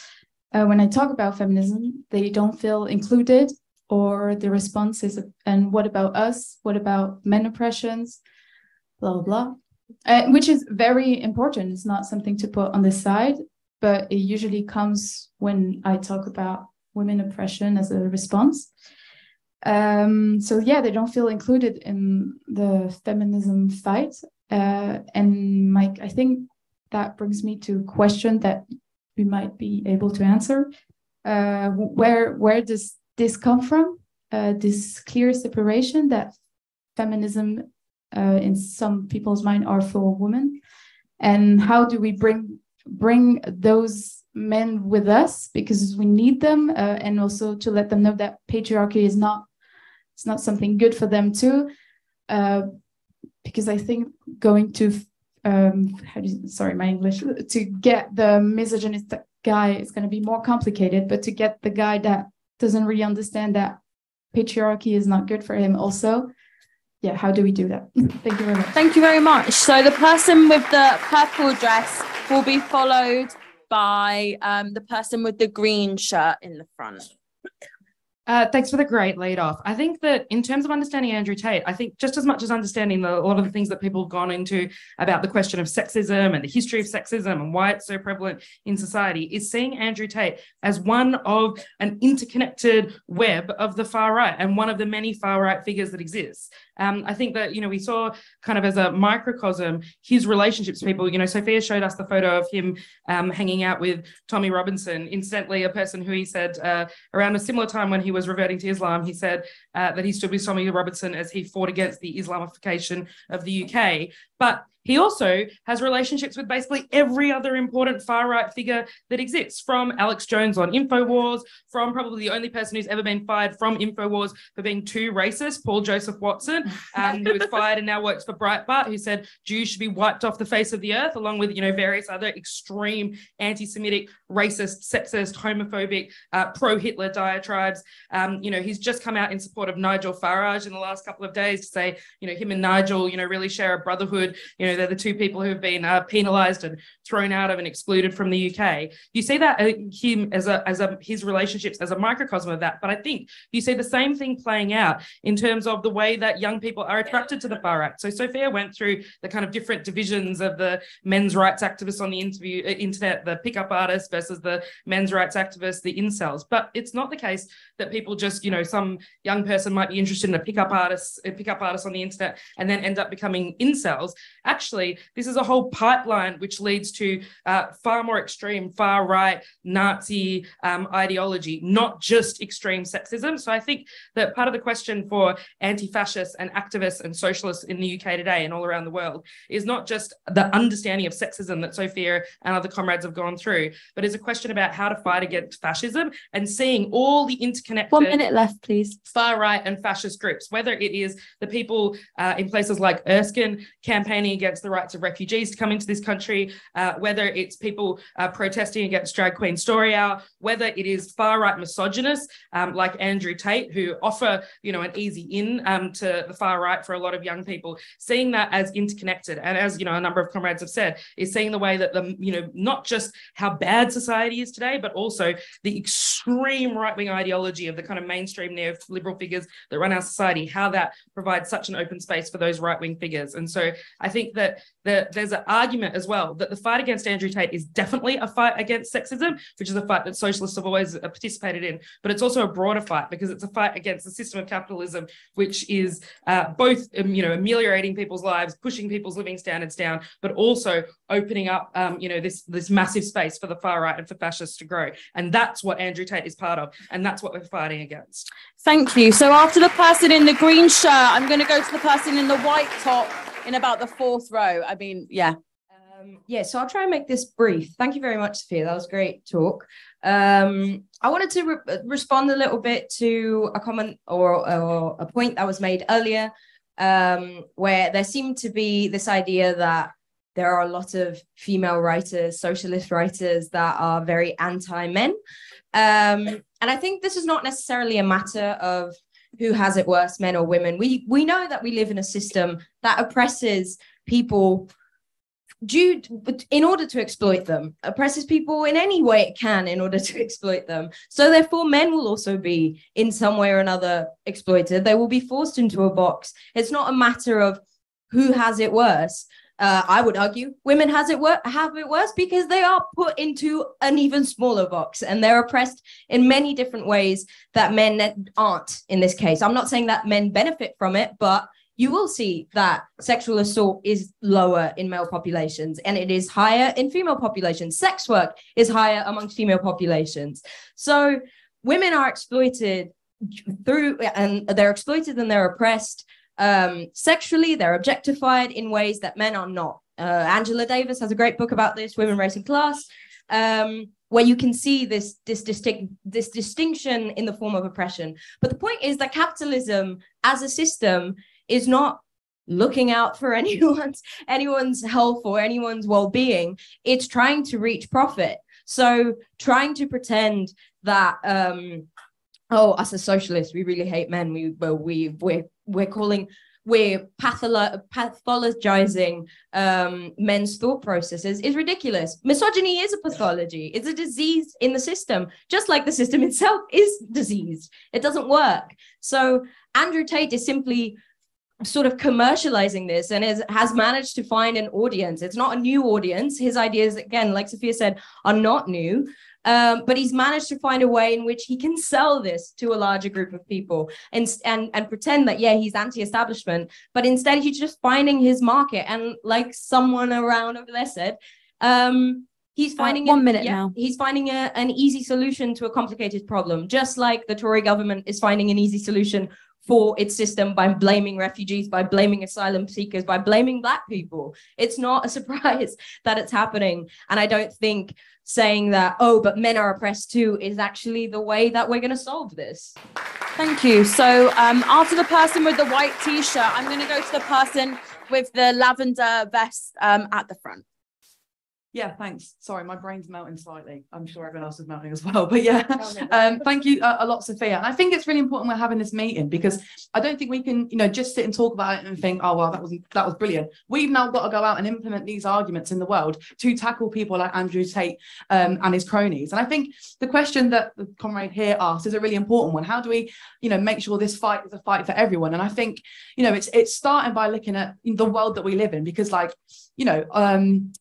uh, when i talk about feminism they don't feel included or the response is and what about us? What about men oppressions? Blah blah blah. Uh, which is very important. It's not something to put on the side but it usually comes when i talk about women oppression as a response. Um, so yeah, they don't feel included in the feminism fight. Uh, and Mike, I think that brings me to a question that we might be able to answer. Uh, where where does this come from? Uh, this clear separation that feminism, uh, in some people's mind, are for women, and how do we bring bring those men with us because we need them, uh, and also to let them know that patriarchy is not it's not something good for them too. Uh, because I think going to um, how do you, sorry my English to get the misogynist guy is going to be more complicated, but to get the guy that doesn't really understand that patriarchy is not good for him also yeah how do we do that? Thank you very much. Thank you very much. So the person with the purple dress will be followed by um, the person with the green shirt in the front uh, thanks for the great lead off. I think that in terms of understanding Andrew Tate, I think just as much as understanding the, a lot of the things that people have gone into about the question of sexism and the history of sexism and why it's so prevalent in society, is seeing Andrew Tate as one of an interconnected web of the far right and one of the many far right figures that exists. Um, I think that, you know, we saw kind of as a microcosm his relationships people. You know, Sophia showed us the photo of him um, hanging out with Tommy Robinson, incidentally, a person who he said uh, around a similar time when he was reverting to Islam, he said uh, that he stood with Tommy Robinson as he fought against the Islamification of the UK. But he also has relationships with basically every other important far right figure that exists, from Alex Jones on InfoWars, from probably the only person who's ever been fired from InfoWars for being too racist, Paul Joseph Watson, um, who was fired and now works for Breitbart, who said Jews should be wiped off the face of the earth, along with you know various other extreme anti-Semitic, racist, sexist, homophobic, uh, pro-Hitler diatribes. Um, you know, he's just come out in support of Nigel Farage in the last couple of days to say, you know, him and Nigel, you know, really share a brotherhood. You know, they're the two people who have been uh, penalised and thrown out of and excluded from the UK. You see that uh, him as a as a his relationships as a microcosm of that. But I think you see the same thing playing out in terms of the way that young people are attracted to the far right. So Sophia went through the kind of different divisions of the men's rights activists on the interview uh, internet, the pickup artists versus the men's rights activists, the incels. But it's not the case that people just you know some young person might be interested in a pickup artist, a pickup artist on the internet, and then end up becoming incels. Actually actually, this is a whole pipeline which leads to uh, far more extreme, far right Nazi um, ideology, not just extreme sexism. So I think that part of the question for anti fascists and activists and socialists in the UK today and all around the world is not just the understanding of sexism that Sophia and other comrades have gone through, but is a question about how to fight against fascism and seeing all the interconnected. One minute left, please. Far right and fascist groups, whether it is the people uh, in places like Erskine campaigning against the rights of refugees to come into this country, uh, whether it's people uh, protesting against Drag Queen Story Hour, whether it is far right misogynists um, like Andrew Tate, who offer you know an easy in um, to the far right for a lot of young people, seeing that as interconnected, and as you know a number of comrades have said, is seeing the way that the you know not just how bad society is today, but also the extreme right wing ideology of the kind of mainstream neoliberal figures that run our society, how that provides such an open space for those right wing figures, and so I think that the, there's an argument as well that the fight against Andrew Tate is definitely a fight against sexism, which is a fight that socialists have always participated in, but it's also a broader fight because it's a fight against the system of capitalism, which is uh, both um, you know ameliorating people's lives, pushing people's living standards down, but also opening up um, you know this this massive space for the far right and for fascists to grow, and that's what Andrew Tate is part of, and that's what we're fighting against. Thank you. So after the person in the green shirt, I'm going to go to the person in the white top in about the fourth row. I mean, yeah. Um, yeah, so I'll try and make this brief. Thank you very much, Sophia. That was a great talk. Um, I wanted to re- respond a little bit to a comment or, or a point that was made earlier, um, where there seemed to be this idea that there are a lot of female writers, socialist writers that are very anti men. Um, and I think this is not necessarily a matter of who has it worse, men or women. We we know that we live in a system that oppresses people due in order to exploit them oppresses people in any way it can in order to exploit them. So therefore men will also be in some way or another exploited. They will be forced into a box. It's not a matter of who has it worse uh, I would argue women has it wor- have it worse because they are put into an even smaller box and they're oppressed in many different ways that men aren't in this case. I'm not saying that men benefit from it, but you will see that sexual assault is lower in male populations and it is higher in female populations. Sex work is higher amongst female populations. So women are exploited through and they're exploited and they're oppressed um, sexually, they're objectified in ways that men are not. Uh, Angela Davis has a great book about this, Women Race and Class, um, where you can see this, this, distinct, this distinction in the form of oppression. But the point is that capitalism as a system is not looking out for anyone's anyone's health or anyone's well-being it's trying to reach profit so trying to pretend that um oh as a socialist we really hate men we well we we're we're calling we're patholo- pathologizing um, men's thought processes is ridiculous. Misogyny is a pathology. It's a disease in the system, just like the system itself is diseased. It doesn't work. So Andrew Tate is simply sort of commercializing this and is, has managed to find an audience. It's not a new audience. His ideas, again, like Sophia said, are not new. Um, but he's managed to find a way in which he can sell this to a larger group of people and and and pretend that yeah he's anti-establishment, but instead he's just finding his market. And like someone around over there said, um, he's uh, finding uh, one minute yeah, now. He's finding a, an easy solution to a complicated problem, just like the Tory government is finding an easy solution for its system by blaming refugees, by blaming asylum seekers, by blaming Black people. It's not a surprise that it's happening. And I don't think saying that, oh, but men are oppressed too, is actually the way that we're going to solve this. Thank you. So um, after the person with the white t shirt, I'm going to go to the person with the lavender vest um, at the front. Yeah, thanks. Sorry, my brain's melting slightly. I'm sure everyone else is melting as well. But yeah, um, thank you uh, a lot, Sophia. And I think it's really important we're having this meeting because I don't think we can, you know, just sit and talk about it and think, oh well, that was that was brilliant. We've now got to go out and implement these arguments in the world to tackle people like Andrew Tate um, and his cronies. And I think the question that the comrade here asked is a really important one. How do we, you know, make sure this fight is a fight for everyone? And I think, you know, it's it's starting by looking at the world that we live in because, like, you know, um,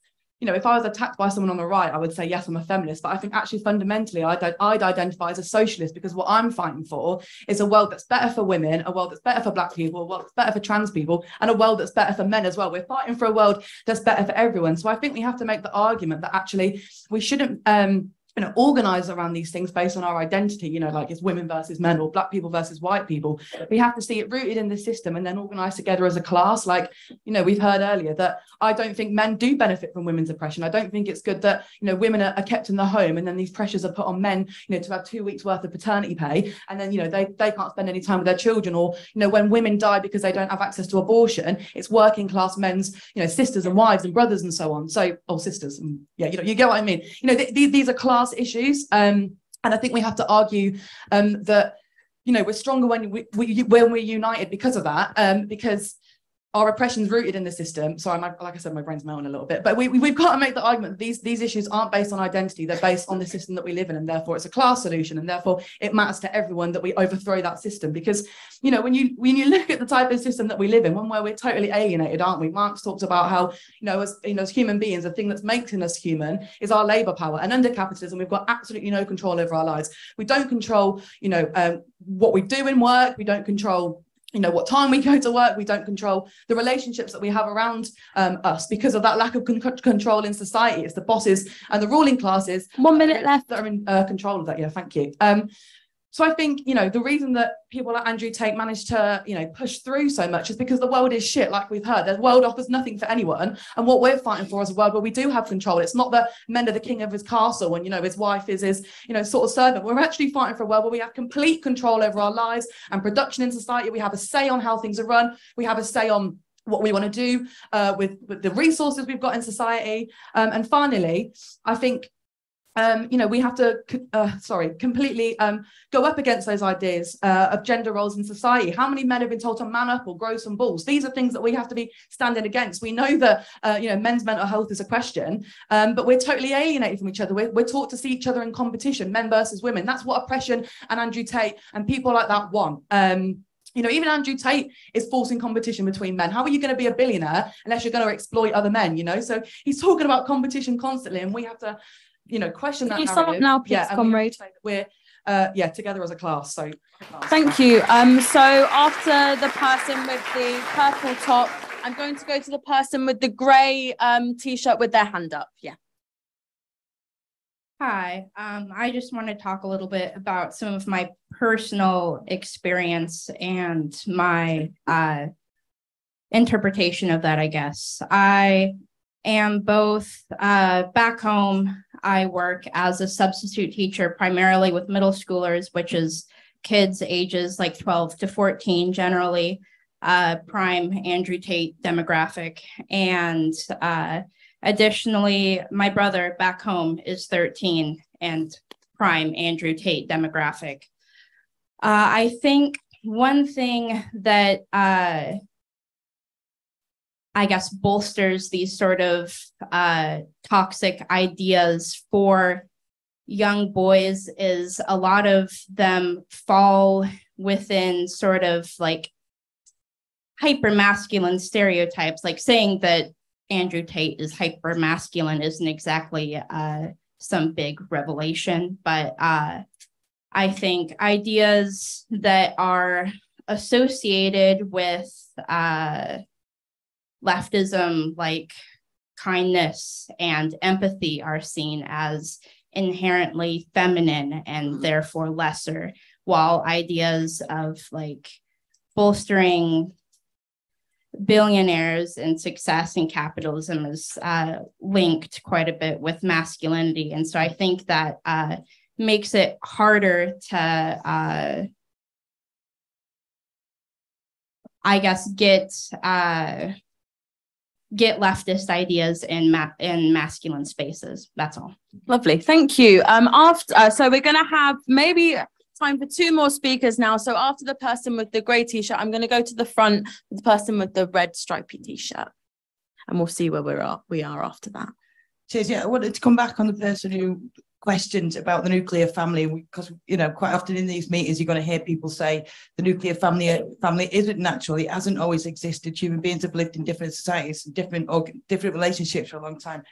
you know, if I was attacked by someone on the right, I would say, yes, I'm a feminist. But I think actually fundamentally, I'd, I'd identify as a socialist because what I'm fighting for is a world that's better for women, a world that's better for Black people, a world that's better for trans people, and a world that's better for men as well. We're fighting for a world that's better for everyone. So I think we have to make the argument that actually we shouldn't. Um, you know, organize around these things based on our identity, you know, like it's women versus men or black people versus white people. We have to see it rooted in the system and then organize together as a class. Like, you know, we've heard earlier that I don't think men do benefit from women's oppression. I don't think it's good that, you know, women are, are kept in the home and then these pressures are put on men, you know, to have two weeks worth of paternity pay. And then, you know, they, they can't spend any time with their children or, you know, when women die because they don't have access to abortion, it's working class men's, you know, sisters and wives and brothers and so on. So, or sisters. And yeah, you know, you get what I mean. You know, th- these are class class issues. Um, and I think we have to argue um, that you know we're stronger when we, we when we're united because of that. Um, because our oppression's rooted in the system. Sorry, my, like I said, my brain's melting a little bit. But we, we, have got to make the argument these, these issues aren't based on identity. They're based on the system that we live in. And therefore, it's a class solution. And therefore, it matters to everyone that we overthrow that system. Because, you know, when you when you look at the type of system that we live in, one where we're totally alienated, aren't we? Marx talks about how, you know, as, you know, as human beings, the thing that's making us human is our labor power. And under capitalism, we've got absolutely no control over our lives. We don't control, you know, um, what we do in work. We don't control you know what time we go to work we don't control the relationships that we have around um, us because of that lack of con- control in society. It's the bosses and the ruling classes one minute left. that are in uh, control of that. Yeah thank you. Um, so I think, you know, the reason that people like Andrew Tate managed to, you know, push through so much is because the world is shit, like we've heard. The world offers nothing for anyone. And what we're fighting for is a world where we do have control. It's not that men are the king of his castle and, you know, his wife is his, you know, sort of servant. We're actually fighting for a world where we have complete control over our lives and production in society. We have a say on how things are run. We have a say on what we want to do uh, with, with the resources we've got in society. Um, and finally, I think um, you know, we have to, uh, sorry, completely um, go up against those ideas uh, of gender roles in society. How many men have been told to man up or grow some balls? These are things that we have to be standing against. We know that, uh, you know, men's mental health is a question, um, but we're totally alienated from each other. We're, we're, taught to see each other in competition, men versus women. That's what oppression and Andrew Tate and people like that want. Um, You know, even Andrew Tate is forcing competition between men. How are you going to be a billionaire unless you're going to exploit other men? You know, so he's talking about competition constantly, and we have to, you know, question Can that. you sum up now, please, yeah, and we comrade? to say that We're uh, yeah together as a class. So Thank you. Um, so after the person with the purple top, I'm going to go to the person with the grey um t-shirt with their hand up. Yeah. Hi, um, I just want to talk a little bit about some of my personal experience and my uh, interpretation of that, I guess. I am both uh, back home, I work as a substitute teacher primarily with middle schoolers, which is kids ages like 12 to 14 generally, uh, prime Andrew Tate demographic. And uh, Additionally, my brother back home is 13 and prime Andrew Tate demographic. Uh, I think one thing that uh, I guess bolsters these sort of uh, toxic ideas for young boys is a lot of them fall within sort of like hyper masculine stereotypes, like saying that Andrew Tate is hyper masculine isn't exactly uh, some big revelation, but uh, I think ideas that are associated with uh, leftism, like kindness and empathy, are seen as inherently feminine and therefore lesser, while ideas of like bolstering billionaires and success in capitalism is uh, linked quite a bit with masculinity. And so I think that uh, makes it harder to, uh, I guess, get uh, get leftist ideas in ma- in masculine spaces. That's all. Lovely, thank you. Um, after uh, so we're gonna have maybe time for two more speakers now. So after the person with the grey t-shirt, I'm gonna go to the front with the person with the red stripy t-shirt, and we'll see where we're at. We are after that. Cheers. Yeah, I wanted to come back on the person who questioned about the nuclear family because you know quite often in these meetings you're going to hear people say the nuclear family family isn't natural it hasn't always existed human beings have lived in different societies different or different relationships for a long time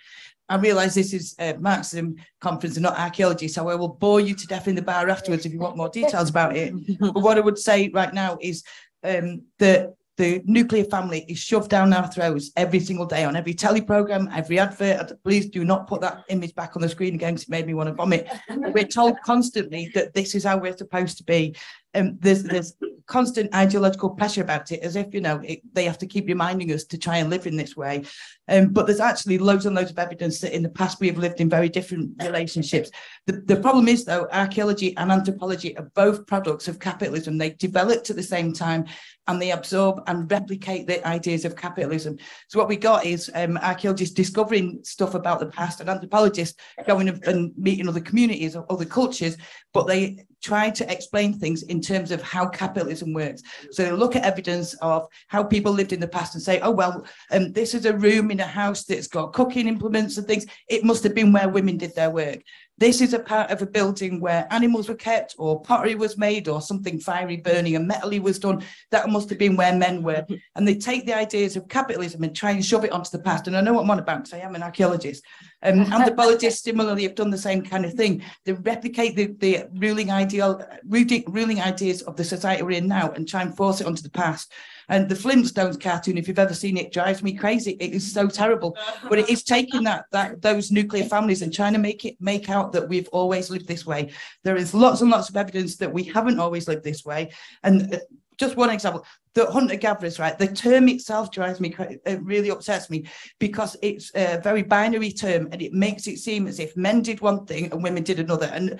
I realise this is a Marxism conference and not archaeology, so I will bore you to death in the bar afterwards if you want more details about it. but what I would say right now is um, that the nuclear family is shoved down our throats every single day on every telly program, every advert. Please do not put that image back on the screen again because it made me want to vomit. We're told constantly that this is how we're supposed to be. Um, there's there's constant ideological pressure about it, as if you know it, they have to keep reminding us to try and live in this way. Um, but there's actually loads and loads of evidence that in the past we have lived in very different relationships. The, the problem is though, archaeology and anthropology are both products of capitalism. They developed at the same time and they absorb and replicate the ideas of capitalism. So what we got is um, archaeologists discovering stuff about the past and anthropologists going and, and meeting other communities or other cultures, but they try to explain things in terms of how capitalism works. So they look at evidence of how people lived in the past and say, oh, well, um, this is a room in a house that's got cooking implements and things. It must have been where women did their work. This is a part of a building where animals were kept or pottery was made or something fiery burning and metally was done. That must have been where men were. And they take the ideas of capitalism and try and shove it onto the past. And I know what I'm on about because I am an archaeologist. Um, anthropologists similarly have done the same kind of thing. They replicate the, the ruling ideal, ruling, ruling ideas of the society we're in now and try and force it onto the past. And the Flintstones cartoon, if you've ever seen it, drives me crazy. It is so terrible. But it is taking that that those nuclear families and trying to make it make out that we've always lived this way. There is lots and lots of evidence that we haven't always lived this way. And uh, just one example, the hunter gatherers, right? The term itself drives me, it really upsets me because it's a very binary term and it makes it seem as if men did one thing and women did another. And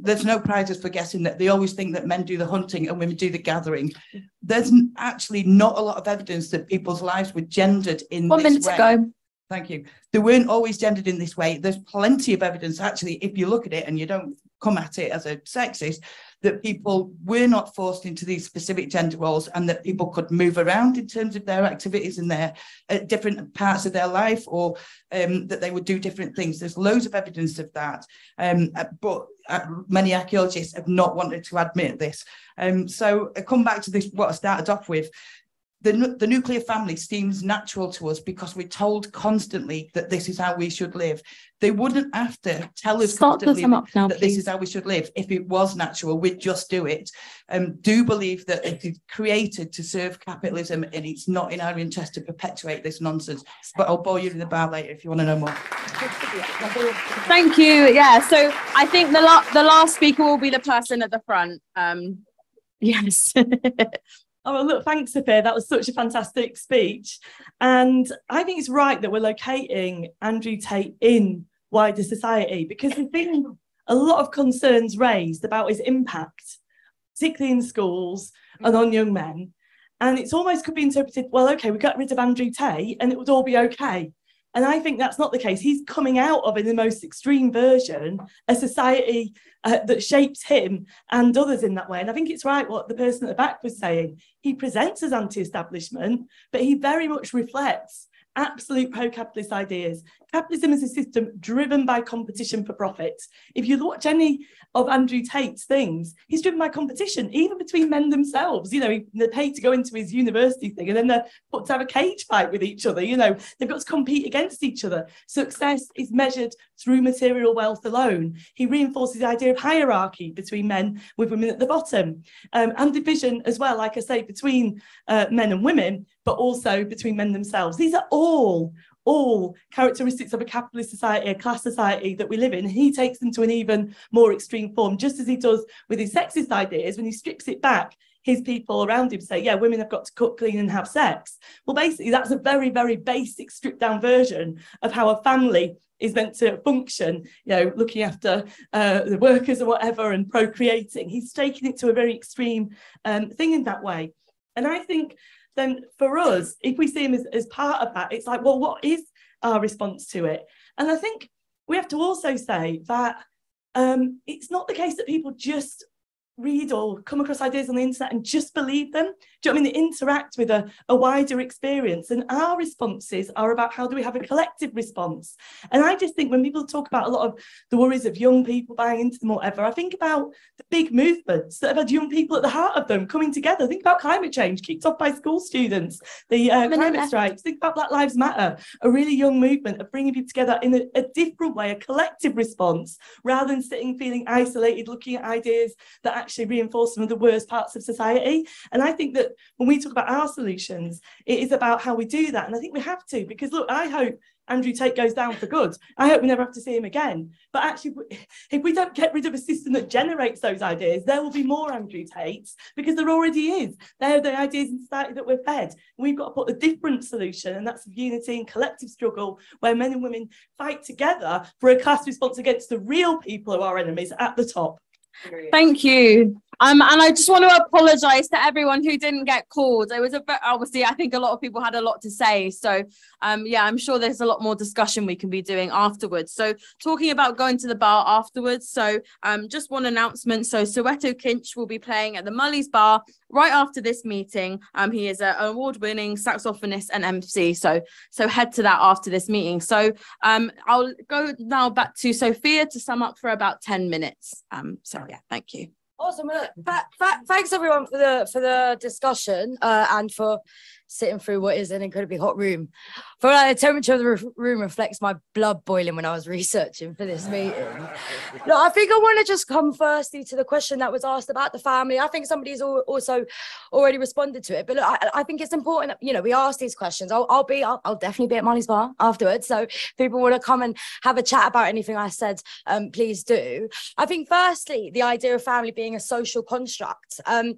there's no prizes for guessing that they always think that men do the hunting and women do the gathering. There's actually not a lot of evidence that people's lives were gendered in One this minute to way. go. Thank you. They weren't always gendered in this way. There's plenty of evidence, actually, if you look at it and you don't come at it as a sexist, that people were not forced into these specific gender roles and that people could move around in terms of their activities and their uh, different parts of their life or um, that they would do different things. There's loads of evidence of that. Um, uh, but uh, many archaeologists have not wanted to admit this. Um, so I come back to this, what I started off with the, the nuclear family seems natural to us because we're told constantly that this is how we should live. They wouldn't have to tell us constantly up now, that this is how we should live. If it was natural, we'd just do it. Um, do believe that it is created to serve capitalism and it's not in our interest to perpetuate this nonsense. But I'll bore you in the bar later if you want to know more. Thank you. Yeah. So I think the la- the last speaker will be the person at the front. Um, Yes. oh, well, look, thanks, Sophia. That was such a fantastic speech. And I think it's right that we're locating Andrew Tate in wider society because there's been a lot of concerns raised about his impact, particularly in schools and mm-hmm. on young men. And it's almost could be interpreted, well, okay, we got rid of Andrew Tate and it would all be okay. And I think that's not the case. He's coming out of, in the most extreme version, a society uh, that shapes him and others in that way. And I think it's right what the person at the back was saying. He presents as anti establishment, but he very much reflects absolute pro capitalist ideas. Capitalism is a system driven by competition for profit. If you watch any of Andrew Tate's things, he's driven by competition, even between men themselves. You know, they're paid to go into his university thing and then they're put to have a cage fight with each other. You know, they've got to compete against each other. Success is measured through material wealth alone. He reinforces the idea of hierarchy between men with women at the bottom um, and division as well, like I say, between uh, men and women, but also between men themselves. These are all all characteristics of a capitalist society, a class society that we live in. He takes them to an even more extreme form, just as he does with his sexist ideas. When he strips it back, his people around him say, yeah, women have got to cook, clean, and have sex. Well, basically, that's a very, very basic, stripped down version of how a family is meant to function, you know, looking after uh, the workers or whatever and procreating. He's taking it to a very extreme um, thing in that way. And I think then for us, if we see him as, as part of that, it's like, well, what is our response to it? And I think we have to also say that um, it's not the case that people just read or come across ideas on the internet and just believe them. Do you know what I mean? They interact with a, a wider experience. And our responses are about how do we have a collective response? And I just think when people talk about a lot of the worries of young people buying into them or whatever, I think about the big movements that have had young people at the heart of them coming together. Think about climate change kicked off by school students, the uh, climate strikes. Think about Black Lives Matter, a really young movement of bringing people together in a, a different way, a collective response, rather than sitting feeling isolated, looking at ideas that actually reinforce some of the worst parts of society. And I think that when we talk about our solutions, it is about how we do that. And I think we have to, because look, I hope Andrew Tate goes down for good. I hope we never have to see him again. But actually, if we don't get rid of a system that generates those ideas, there will be more Andrew Tates because there already is. They're the ideas in society that we're fed. We've got to put a different solution, and that's unity and collective struggle where men and women fight together for a class response against the real people who are enemies at the top. Thank you. Um, and I just want to apologize to everyone who didn't get called. It was a bit, obviously, I think a lot of people had a lot to say. So, um, yeah, I'm sure there's a lot more discussion we can be doing afterwards. So, talking about going to the bar afterwards. So, um, just one announcement. So, Soweto Kinch will be playing at the Mully's Bar right after this meeting. Um, he is an award-winning saxophonist and MC. So, so head to that after this meeting. So, um, I'll go now back to Sophia to sum up for about 10 minutes. Um, so yeah, thank you. Awesome. Well, thanks everyone for the for the discussion uh, and for sitting through what is an incredibly hot room. For the temperature of the room reflects my blood boiling when I was researching for this meeting. Look, I think I want to just come firstly to the question that was asked about the family. I think somebody's al- also already responded to it, but look, I, I think it's important that you know we ask these questions. I'll, I'll be, I'll, I'll definitely be at Molly's bar afterwards. So if people want to come and have a chat about anything I said, um, please do. I think firstly, the idea of family being a social construct. Um,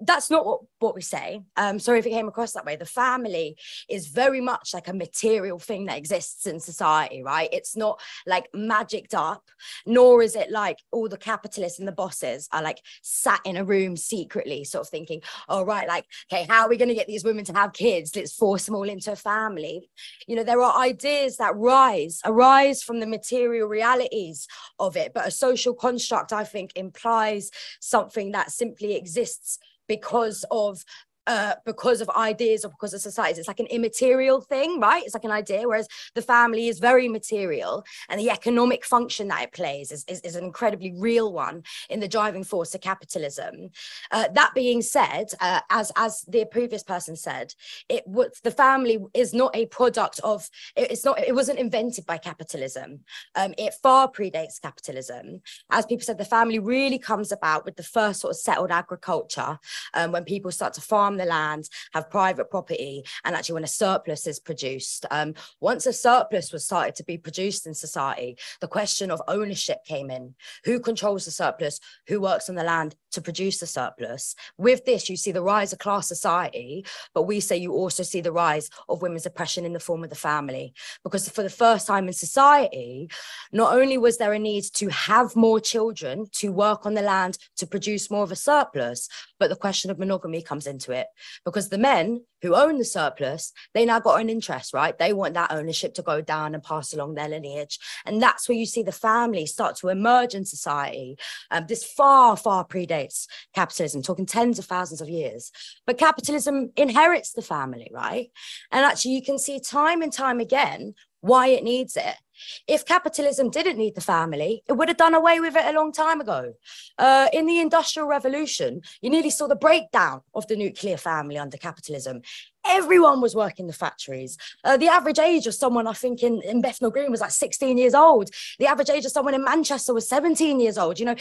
that's not what, what we say. Um, sorry if it came across that way. The family is very much like a material thing that exists in society, right? It's not like magicked up, nor is it like all the capitalists and the bosses are like sat in a room secretly, sort of thinking, oh, right, like, okay, how are we going to get these women to have kids? Let's force them all into a family. You know, there are ideas that rise, arise from the material realities of it, but a social construct, I think, implies something that simply exists because of uh, because of ideas or because of societies. It's like an immaterial thing, right? It's like an idea, whereas the family is very material and the economic function that it plays is, is, is an incredibly real one in the driving force of capitalism. Uh, that being said, uh, as, as the previous person said, it was the family is not a product of, it, it's not, it wasn't invented by capitalism. Um, it far predates capitalism. As people said, the family really comes about with the first sort of settled agriculture um, when people start to farm the land, have private property, and actually when a surplus is produced. Um, once a surplus was started to be produced in society, the question of ownership came in. Who controls the surplus? Who works on the land to produce the surplus? With this, you see the rise of class society, but we say you also see the rise of women's oppression in the form of the family. Because for the first time in society, not only was there a need to have more children to work on the land to produce more of a surplus, but the question of monogamy comes into it because the men who own the surplus, they now got an interest, right? They want that ownership to go down and pass along their lineage. And that's where you see the family start to emerge in society. Um, this far, far predates capitalism, talking tens of thousands of years. But capitalism inherits the family, right? And actually, you can see time and time again why it needs it. If capitalism didn't need the family, it would have done away with it a long time ago. Uh, in the Industrial Revolution, you nearly saw the breakdown of the nuclear family under capitalism. Everyone was working the factories. Uh, the average age of someone, I think, in, in Bethnal Green was like 16 years old. The average age of someone in Manchester was 17 years old. You know,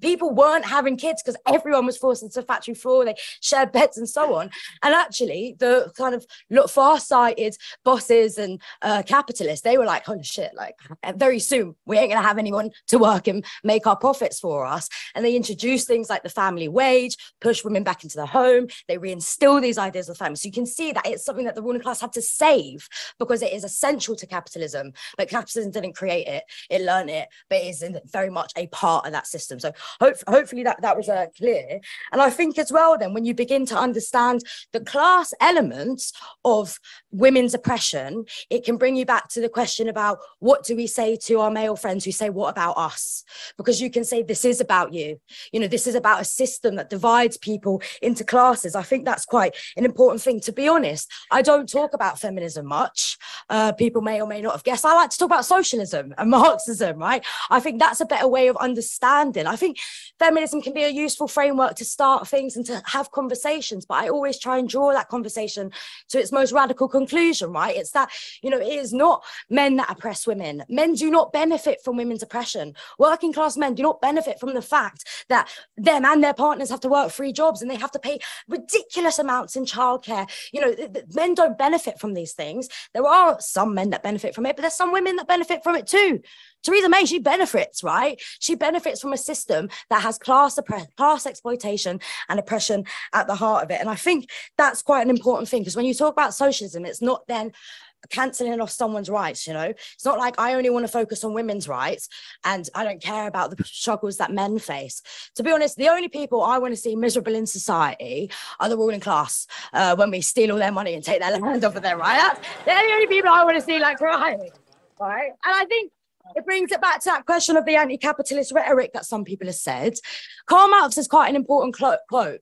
people weren't having kids because everyone was forced into the factory floor. They shared beds and so on. And actually, the kind of look far-sighted bosses and uh, capitalists, they were like, "Holy shit! Like, very soon we ain't gonna have anyone to work and make our profits for us." And they introduced things like the family wage, push women back into the home. They reinstill these ideas of family. So you can see that it's something that the ruling class had to save because it is essential to capitalism. But capitalism didn't create it; it learned it, but it is very much a part of that system. So hope, hopefully that that was uh, clear. And I think as well, then when you begin to understand the class elements of women's oppression, it can bring you back to the question about what do we say to our male friends who say, "What about us?" Because you can say this is about you. You know, this is about a system that divides people into classes. I think that's quite an important thing to be be honest, I don't talk about feminism much. Uh, people may or may not have guessed. I like to talk about socialism and Marxism, right? I think that's a better way of understanding. I think feminism can be a useful framework to start things and to have conversations, but I always try and draw that conversation to its most radical conclusion, right? It's that, you know, it is not men that oppress women. Men do not benefit from women's oppression. Working class men do not benefit from the fact that them and their partners have to work three jobs and they have to pay ridiculous amounts in childcare you know, men don't benefit from these things. There are some men that benefit from it, but there's some women that benefit from it too. Theresa May, she benefits, right? She benefits from a system that has class oppression, class exploitation and oppression at the heart of it. And I think that's quite an important thing because when you talk about socialism, it's not then cancelling off someone's rights you know? It's not like i only want to focus on women's rights and i don't care about the struggles that men face. To be honest the only people i want to see miserable in society are the ruling class uh, when we steal all their money and take their land off of them right? That's, they're the only people i want to see like crying right? And i think it brings it back to that question of the anti-capitalist rhetoric that some people have said. Karl marx is quite an important quote.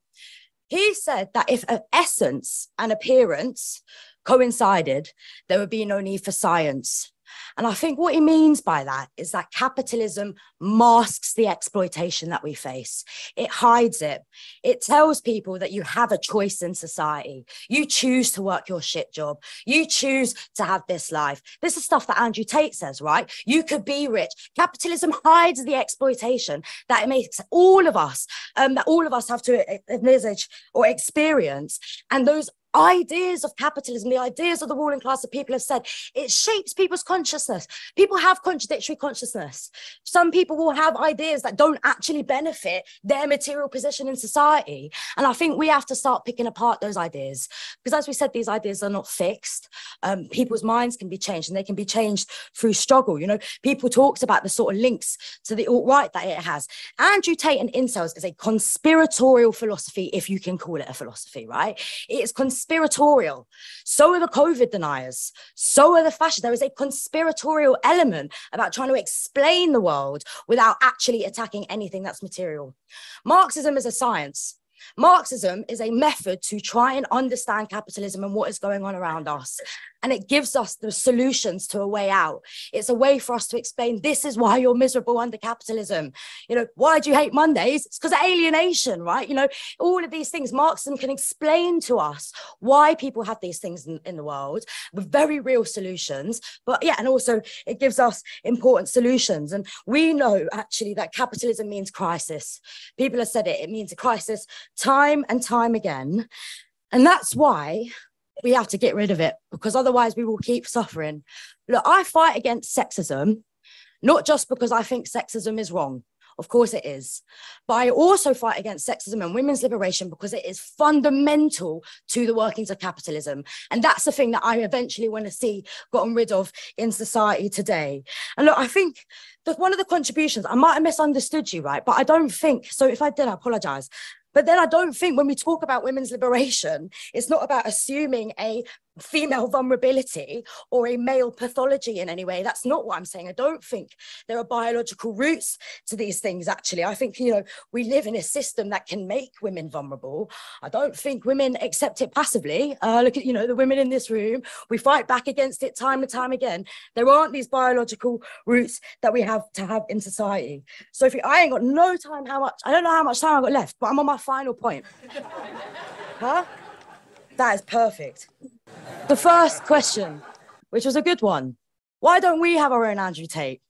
He said that if an essence and appearance coincided, there would be no need for science. And I think what he means by that is that capitalism masks the exploitation that we face. It hides it. It tells people that you have a choice in society. You choose to work your shit job. You choose to have this life. This is stuff that Andrew Tate says, right? You could be rich. Capitalism hides the exploitation that it makes all of us, um, that all of us have to envisage or experience. And those ideas of capitalism, the ideas of the ruling class that people have said, it shapes people's consciousness. People have contradictory consciousness. Some people will have ideas that don't actually benefit their material position in society. And I think we have to start picking apart those ideas. Because as we said, these ideas are not fixed. Um, people's minds can be changed and they can be changed through struggle. You know, people talked about the sort of links to the alt-right that it has. Andrew Tate and incels is a conspiratorial philosophy, if you can call it a philosophy, right? It is conspiratorial. So are the COVID deniers. So are the fascists. There is a conspiratorial element about trying to explain the world without actually attacking anything that's material. Marxism is a science. Marxism is a method to try and understand capitalism and what is going on around us. And it gives us the solutions to a way out. It's a way for us to explain this is why you're miserable under capitalism. You know, why do you hate Mondays? It's because of alienation, right? You know, all of these things, Marxism can explain to us why people have these things in, in the world with very real solutions. But yeah, and also it gives us important solutions. And we know actually that capitalism means crisis. People have said it, it means a crisis time and time again. And that's why we have to get rid of it because otherwise we will keep suffering. Look, I fight against sexism, not just because I think sexism is wrong. Of course it is. But I also fight against sexism and women's liberation because it is fundamental to the workings of capitalism. And that's the thing that I eventually want to see gotten rid of in society today. And look, I think that one of the contributions, I might have misunderstood you, right? But I don't think, so if I did, I apologize. But then I don't think when we talk about women's liberation, it's not about assuming a female vulnerability or a male pathology in any way. That's not what I'm saying. I don't think there are biological roots to these things, actually. I think, you know, we live in a system that can make women vulnerable. I don't think women accept it passively. Uh, look at, you know, the women in this room, we fight back against it time and time again. There aren't these biological roots that we have to have in society. So if you, I ain't got no time, how much, I don't know how much time I've got left, but I'm on my final point. huh? That is perfect. The first question, which was a good one. Why don't we have our own Andrew Tate?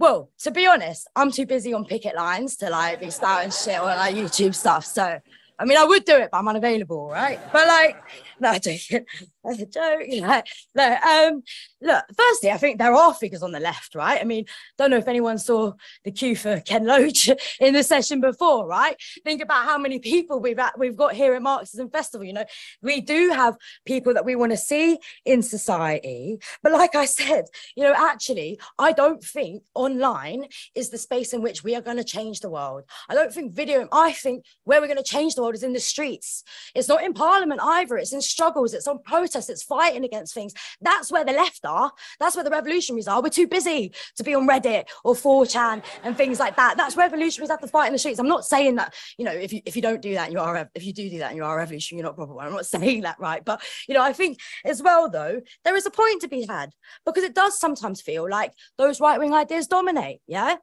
Well, to be honest, I'm too busy on picket lines to like be spouting shit on like YouTube stuff. So I mean, I would do it, but I'm unavailable, right? But like, no, I don't. That's a joke. You know, no. Um, look, firstly, I think there are figures on the left, right? I mean, don't know if anyone saw the queue for Ken Loach in the session before, right? Think about how many people we've at, we've got here at Marxism Festival. You know, we do have people that we want to see in society, but like I said, you know, actually, I don't think online is the space in which we are going to change the world. I don't think video. I think where we're going to change the world is in the streets. It's not in Parliament either. It's in struggles. It's on protests. It's fighting against things. That's where the left are. That's where the revolutionaries are. We're too busy to be on Reddit or 4chan and things like that. That's revolutionaries have to fight in the streets. I'm not saying that, you know, if you if you don't do that, you are if you do do that and you are a revolutionary, you're not proper. I'm not saying that, right? But you know, I think as well though, there is a point to be had because it does sometimes feel like those right-wing ideas dominate. Yeah.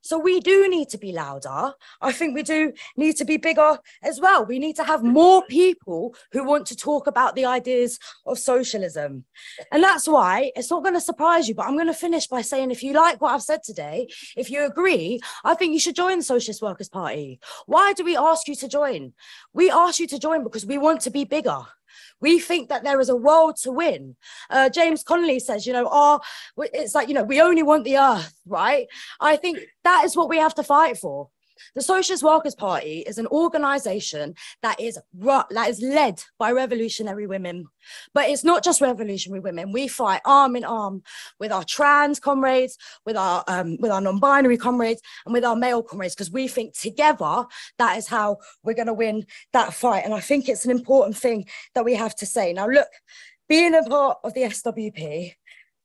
So we do need to be louder. I think we do need to be bigger as well. We need to have more people who want to talk about the ideas of socialism. And that's why it's not going to surprise you, but I'm going to finish by saying if you like what I've said today, if you agree, I think you should join the Socialist Workers' Party. Why do we ask you to join? We ask you to join because we want to be bigger. We think that there is a world to win. Uh, James Connolly says, you know, oh, it's like, you know, we only want the earth, right? I think that is what we have to fight for. The Socialist Workers' Party is an organization that is that is led by revolutionary women. But it's not just revolutionary women. We fight arm in arm with our trans comrades, with our um, with our non-binary comrades, and with our male comrades, because we think together that is how we're going to win that fight. And I think it's an important thing that we have to say. Now, look, being a part of the SWP,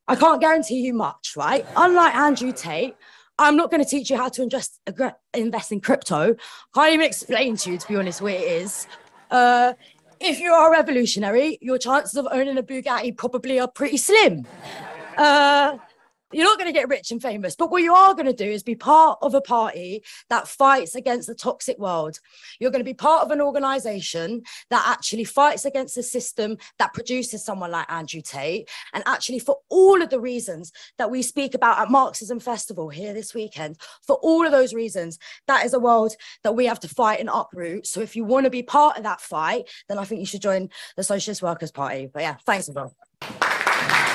I can't guarantee you much, right? Unlike Andrew Tate, I'm not going to teach you how to invest, invest in crypto. Can't even explain to you, to be honest, what it is. Uh, if you are revolutionary, your chances of owning a Bugatti probably are pretty slim. Uh, You're not going to get rich and famous, but what you are going to do is be part of a party that fights against the toxic world. You're going to be part of an organization that actually fights against the system that produces someone like Andrew Tate. And actually, for all of the reasons that we speak about at Marxism Festival here this weekend, for all of those reasons, that is a world that we have to fight and uproot. So if you want to be part of that fight, then I think you should join the Socialist Workers' Party. But yeah, thanks everyone.